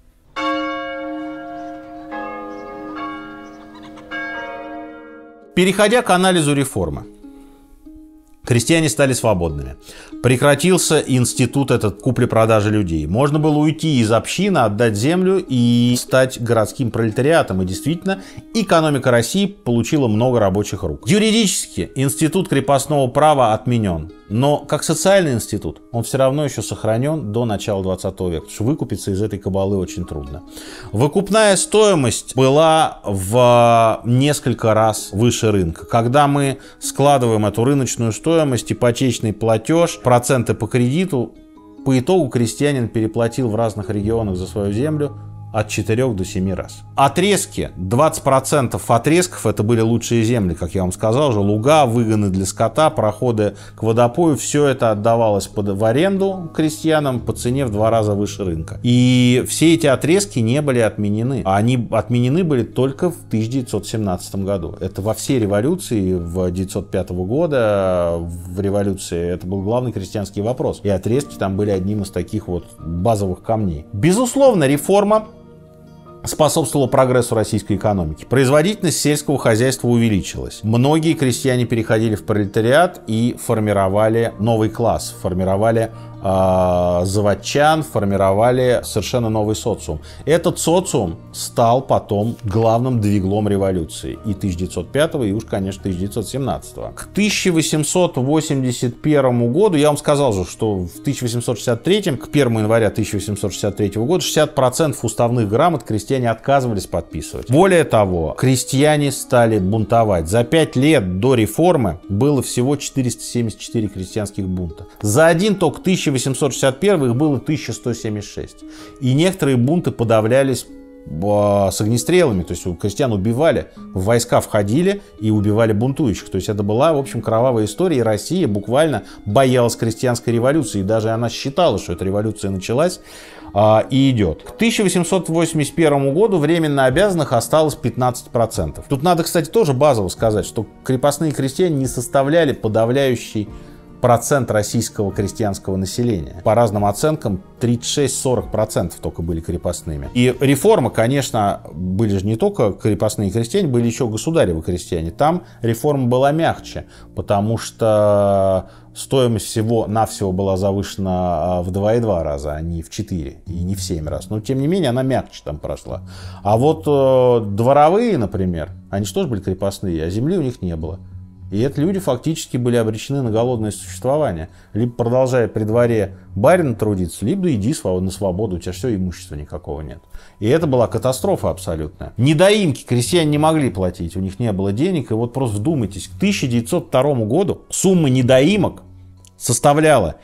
[SPEAKER 2] Переходя к анализу реформы. Крестьяне стали свободными. Прекратился институт этот купли-продажи людей. Можно было уйти из общины, отдать землю и стать городским пролетариатом. И действительно, экономика России получила много рабочих рук. Юридически институт крепостного права отменен. Но как социальный институт он все равно еще сохранен до начала 20 века, потому что выкупиться из этой кабалы очень трудно. Выкупная стоимость была в несколько раз выше рынка. Когда мы складываем эту рыночную стоимость, ипотечный платеж, проценты по кредиту, по итогу крестьянин переплатил в разных регионах за свою землю от 4 до 7 раз. Отрезки, 20% отрезков это были лучшие земли, как я вам сказал уже, луга, выгоны для скота, проходы к водопою, все это отдавалось под, в аренду крестьянам по цене в два раза выше рынка. И все эти отрезки не были отменены. Они отменены были только в 1917 году. Это во всей революции в 1905 года, в революции, это был главный крестьянский вопрос. И отрезки там были одним из таких вот базовых камней. Безусловно, реформа способствовало прогрессу российской экономики. Производительность сельского хозяйства увеличилась. Многие крестьяне переходили в пролетариат и формировали новый класс, формировали заводчан, формировали совершенно новый социум. Этот социум стал потом главным двиглом революции и 1905 и уж, конечно, 1917. К 1881 году, я вам сказал же, что в 1863, к 1 января 1863 года 60% уставных грамот крестьяне отказывались подписывать. Более того, крестьяне стали бунтовать. За 5 лет до реформы было всего 474 крестьянских бунта. За один только 1000 1861 их было 1176. И некоторые бунты подавлялись а, с огнестрелами, то есть крестьян убивали, в войска входили и убивали бунтующих. То есть это была, в общем, кровавая история, и Россия буквально боялась крестьянской революции, и даже она считала, что эта революция началась а, и идет. К 1881 году временно обязанных осталось 15%. Тут надо, кстати, тоже базово сказать, что крепостные крестьяне не составляли подавляющий процент российского крестьянского населения. По разным оценкам 36-40% только были крепостными. И реформа, конечно, были же не только крепостные крестьяне, были еще государевы крестьяне. Там реформа была мягче, потому что стоимость всего навсего была завышена а, в 2,2 раза, а не в 4 и не в 7 раз. Но, тем не менее, она мягче там прошла. А вот э, дворовые, например, они же тоже были крепостные, а земли у них не было. И эти люди фактически были обречены на голодное существование. Либо продолжая при дворе барина трудиться, либо иди на свободу, у тебя все, имущества никакого нет. И это была катастрофа абсолютная. Недоимки крестьяне не могли платить, у них не было денег. И вот просто вдумайтесь, к 1902 году сумма недоимок составляла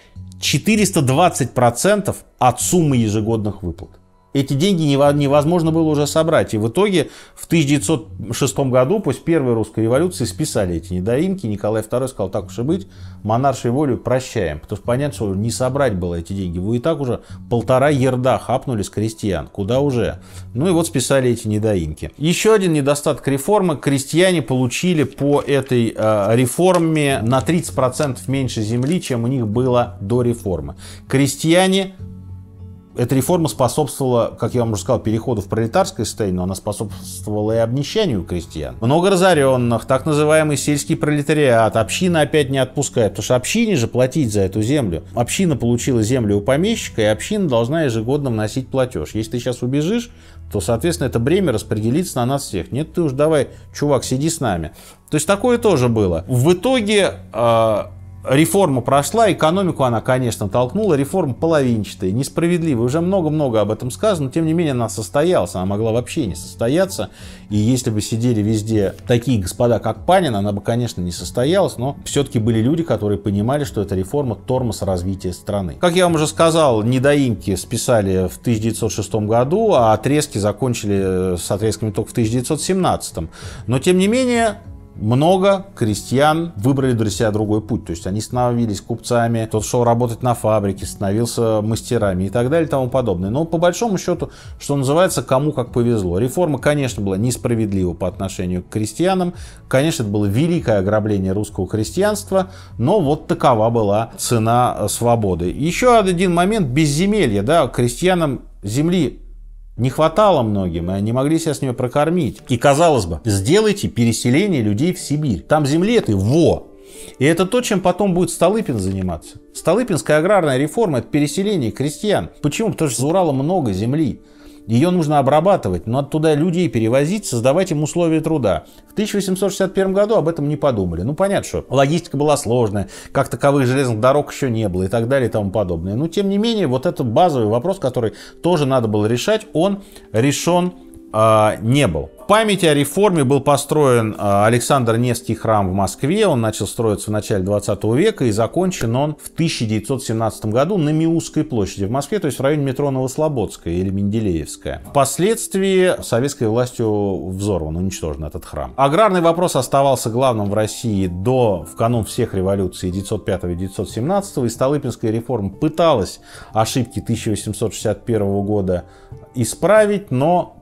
[SPEAKER 2] 420% от суммы ежегодных выплат. Эти деньги невозможно было уже собрать. И в итоге в 1906 году, после Первой русской революции, списали эти недоимки. Николай II сказал, так уж и быть, монаршей волю прощаем. Потому что понятно, что не собрать было эти деньги. Вы и так уже полтора ерда хапнули с крестьян. Куда уже? Ну и вот списали эти недоимки. Еще один недостаток реформы. Крестьяне получили по этой э, реформе на 30% меньше земли, чем у них было до реформы. Крестьяне эта реформа способствовала, как я вам уже сказал, переходу в пролетарское состояние, но она способствовала и обнищанию крестьян. Много разоренных, так называемый сельский пролетариат, община опять не отпускает, потому что общине же платить за эту землю. Община получила землю у помещика, и община должна ежегодно вносить платеж. Если ты сейчас убежишь, то, соответственно, это бремя распределится на нас всех. Нет, ты уж давай, чувак, сиди с нами. То есть такое тоже было. В итоге э, реформа прошла, экономику она, конечно, толкнула, реформа половинчатая, несправедливая. Уже много-много об этом сказано, тем не менее она состоялась, она могла вообще не состояться. И если бы сидели везде такие господа, как Панин, она бы, конечно, не состоялась, но все-таки были люди, которые понимали, что эта реформа тормоз развития страны. Как я вам уже сказал, недоимки списали в 1906 году, а отрезки закончили с отрезками только в 1917. Но, тем не менее, много крестьян выбрали для себя другой путь. То есть они становились купцами, кто шел работать на фабрике, становился мастерами и так далее и тому подобное. Но по большому счету, что называется, кому как повезло. Реформа, конечно, была несправедлива по отношению к крестьянам. Конечно, это было великое ограбление русского крестьянства, но вот такова была цена свободы. Еще один момент безземелья. Да, крестьянам земли не хватало многим, и они могли себя с нее прокормить. И казалось бы, сделайте переселение людей в Сибирь. Там земли этой во. И это то, чем потом будет Столыпин заниматься. Столыпинская аграрная реформа – это переселение крестьян. Почему? Потому что за Уралом много земли. Ее нужно обрабатывать, но оттуда людей перевозить, создавать им условия труда. В 1861 году об этом не подумали. Ну, понятно, что логистика была сложная, как таковых железных дорог еще не было и так далее и тому подобное. Но, тем не менее, вот этот базовый вопрос, который тоже надо было решать, он решен не был памяти о реформе был построен а, Александр Невский храм в Москве. Он начал строиться в начале 20 века и закончен он в 1917 году на Миусской площади в Москве, то есть в районе метро Новослободская или Менделеевская. Впоследствии советской властью взорван, уничтожен этот храм. Аграрный вопрос оставался главным в России до, в канун всех революций 905-917, и Столыпинская реформа пыталась ошибки 1861 года исправить, но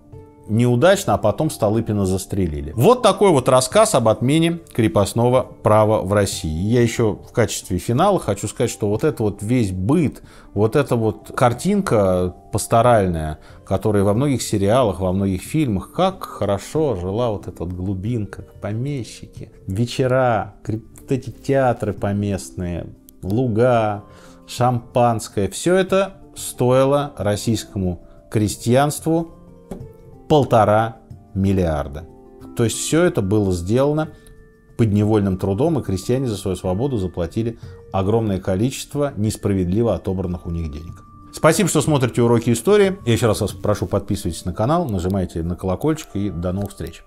[SPEAKER 2] неудачно, а потом Столыпина застрелили. Вот такой вот рассказ об отмене крепостного права в России. Я еще в качестве финала хочу сказать, что вот это вот весь быт, вот эта вот картинка пасторальная, которая во многих сериалах, во многих фильмах, как хорошо жила вот эта вот глубинка, помещики, вечера, вот эти театры поместные, луга, шампанское, все это стоило российскому крестьянству полтора миллиарда. То есть все это было сделано подневольным трудом, и крестьяне за свою свободу заплатили огромное количество несправедливо отобранных у них денег. Спасибо, что смотрите уроки истории. Я еще раз вас прошу, подписывайтесь на канал, нажимайте на колокольчик и до новых встреч.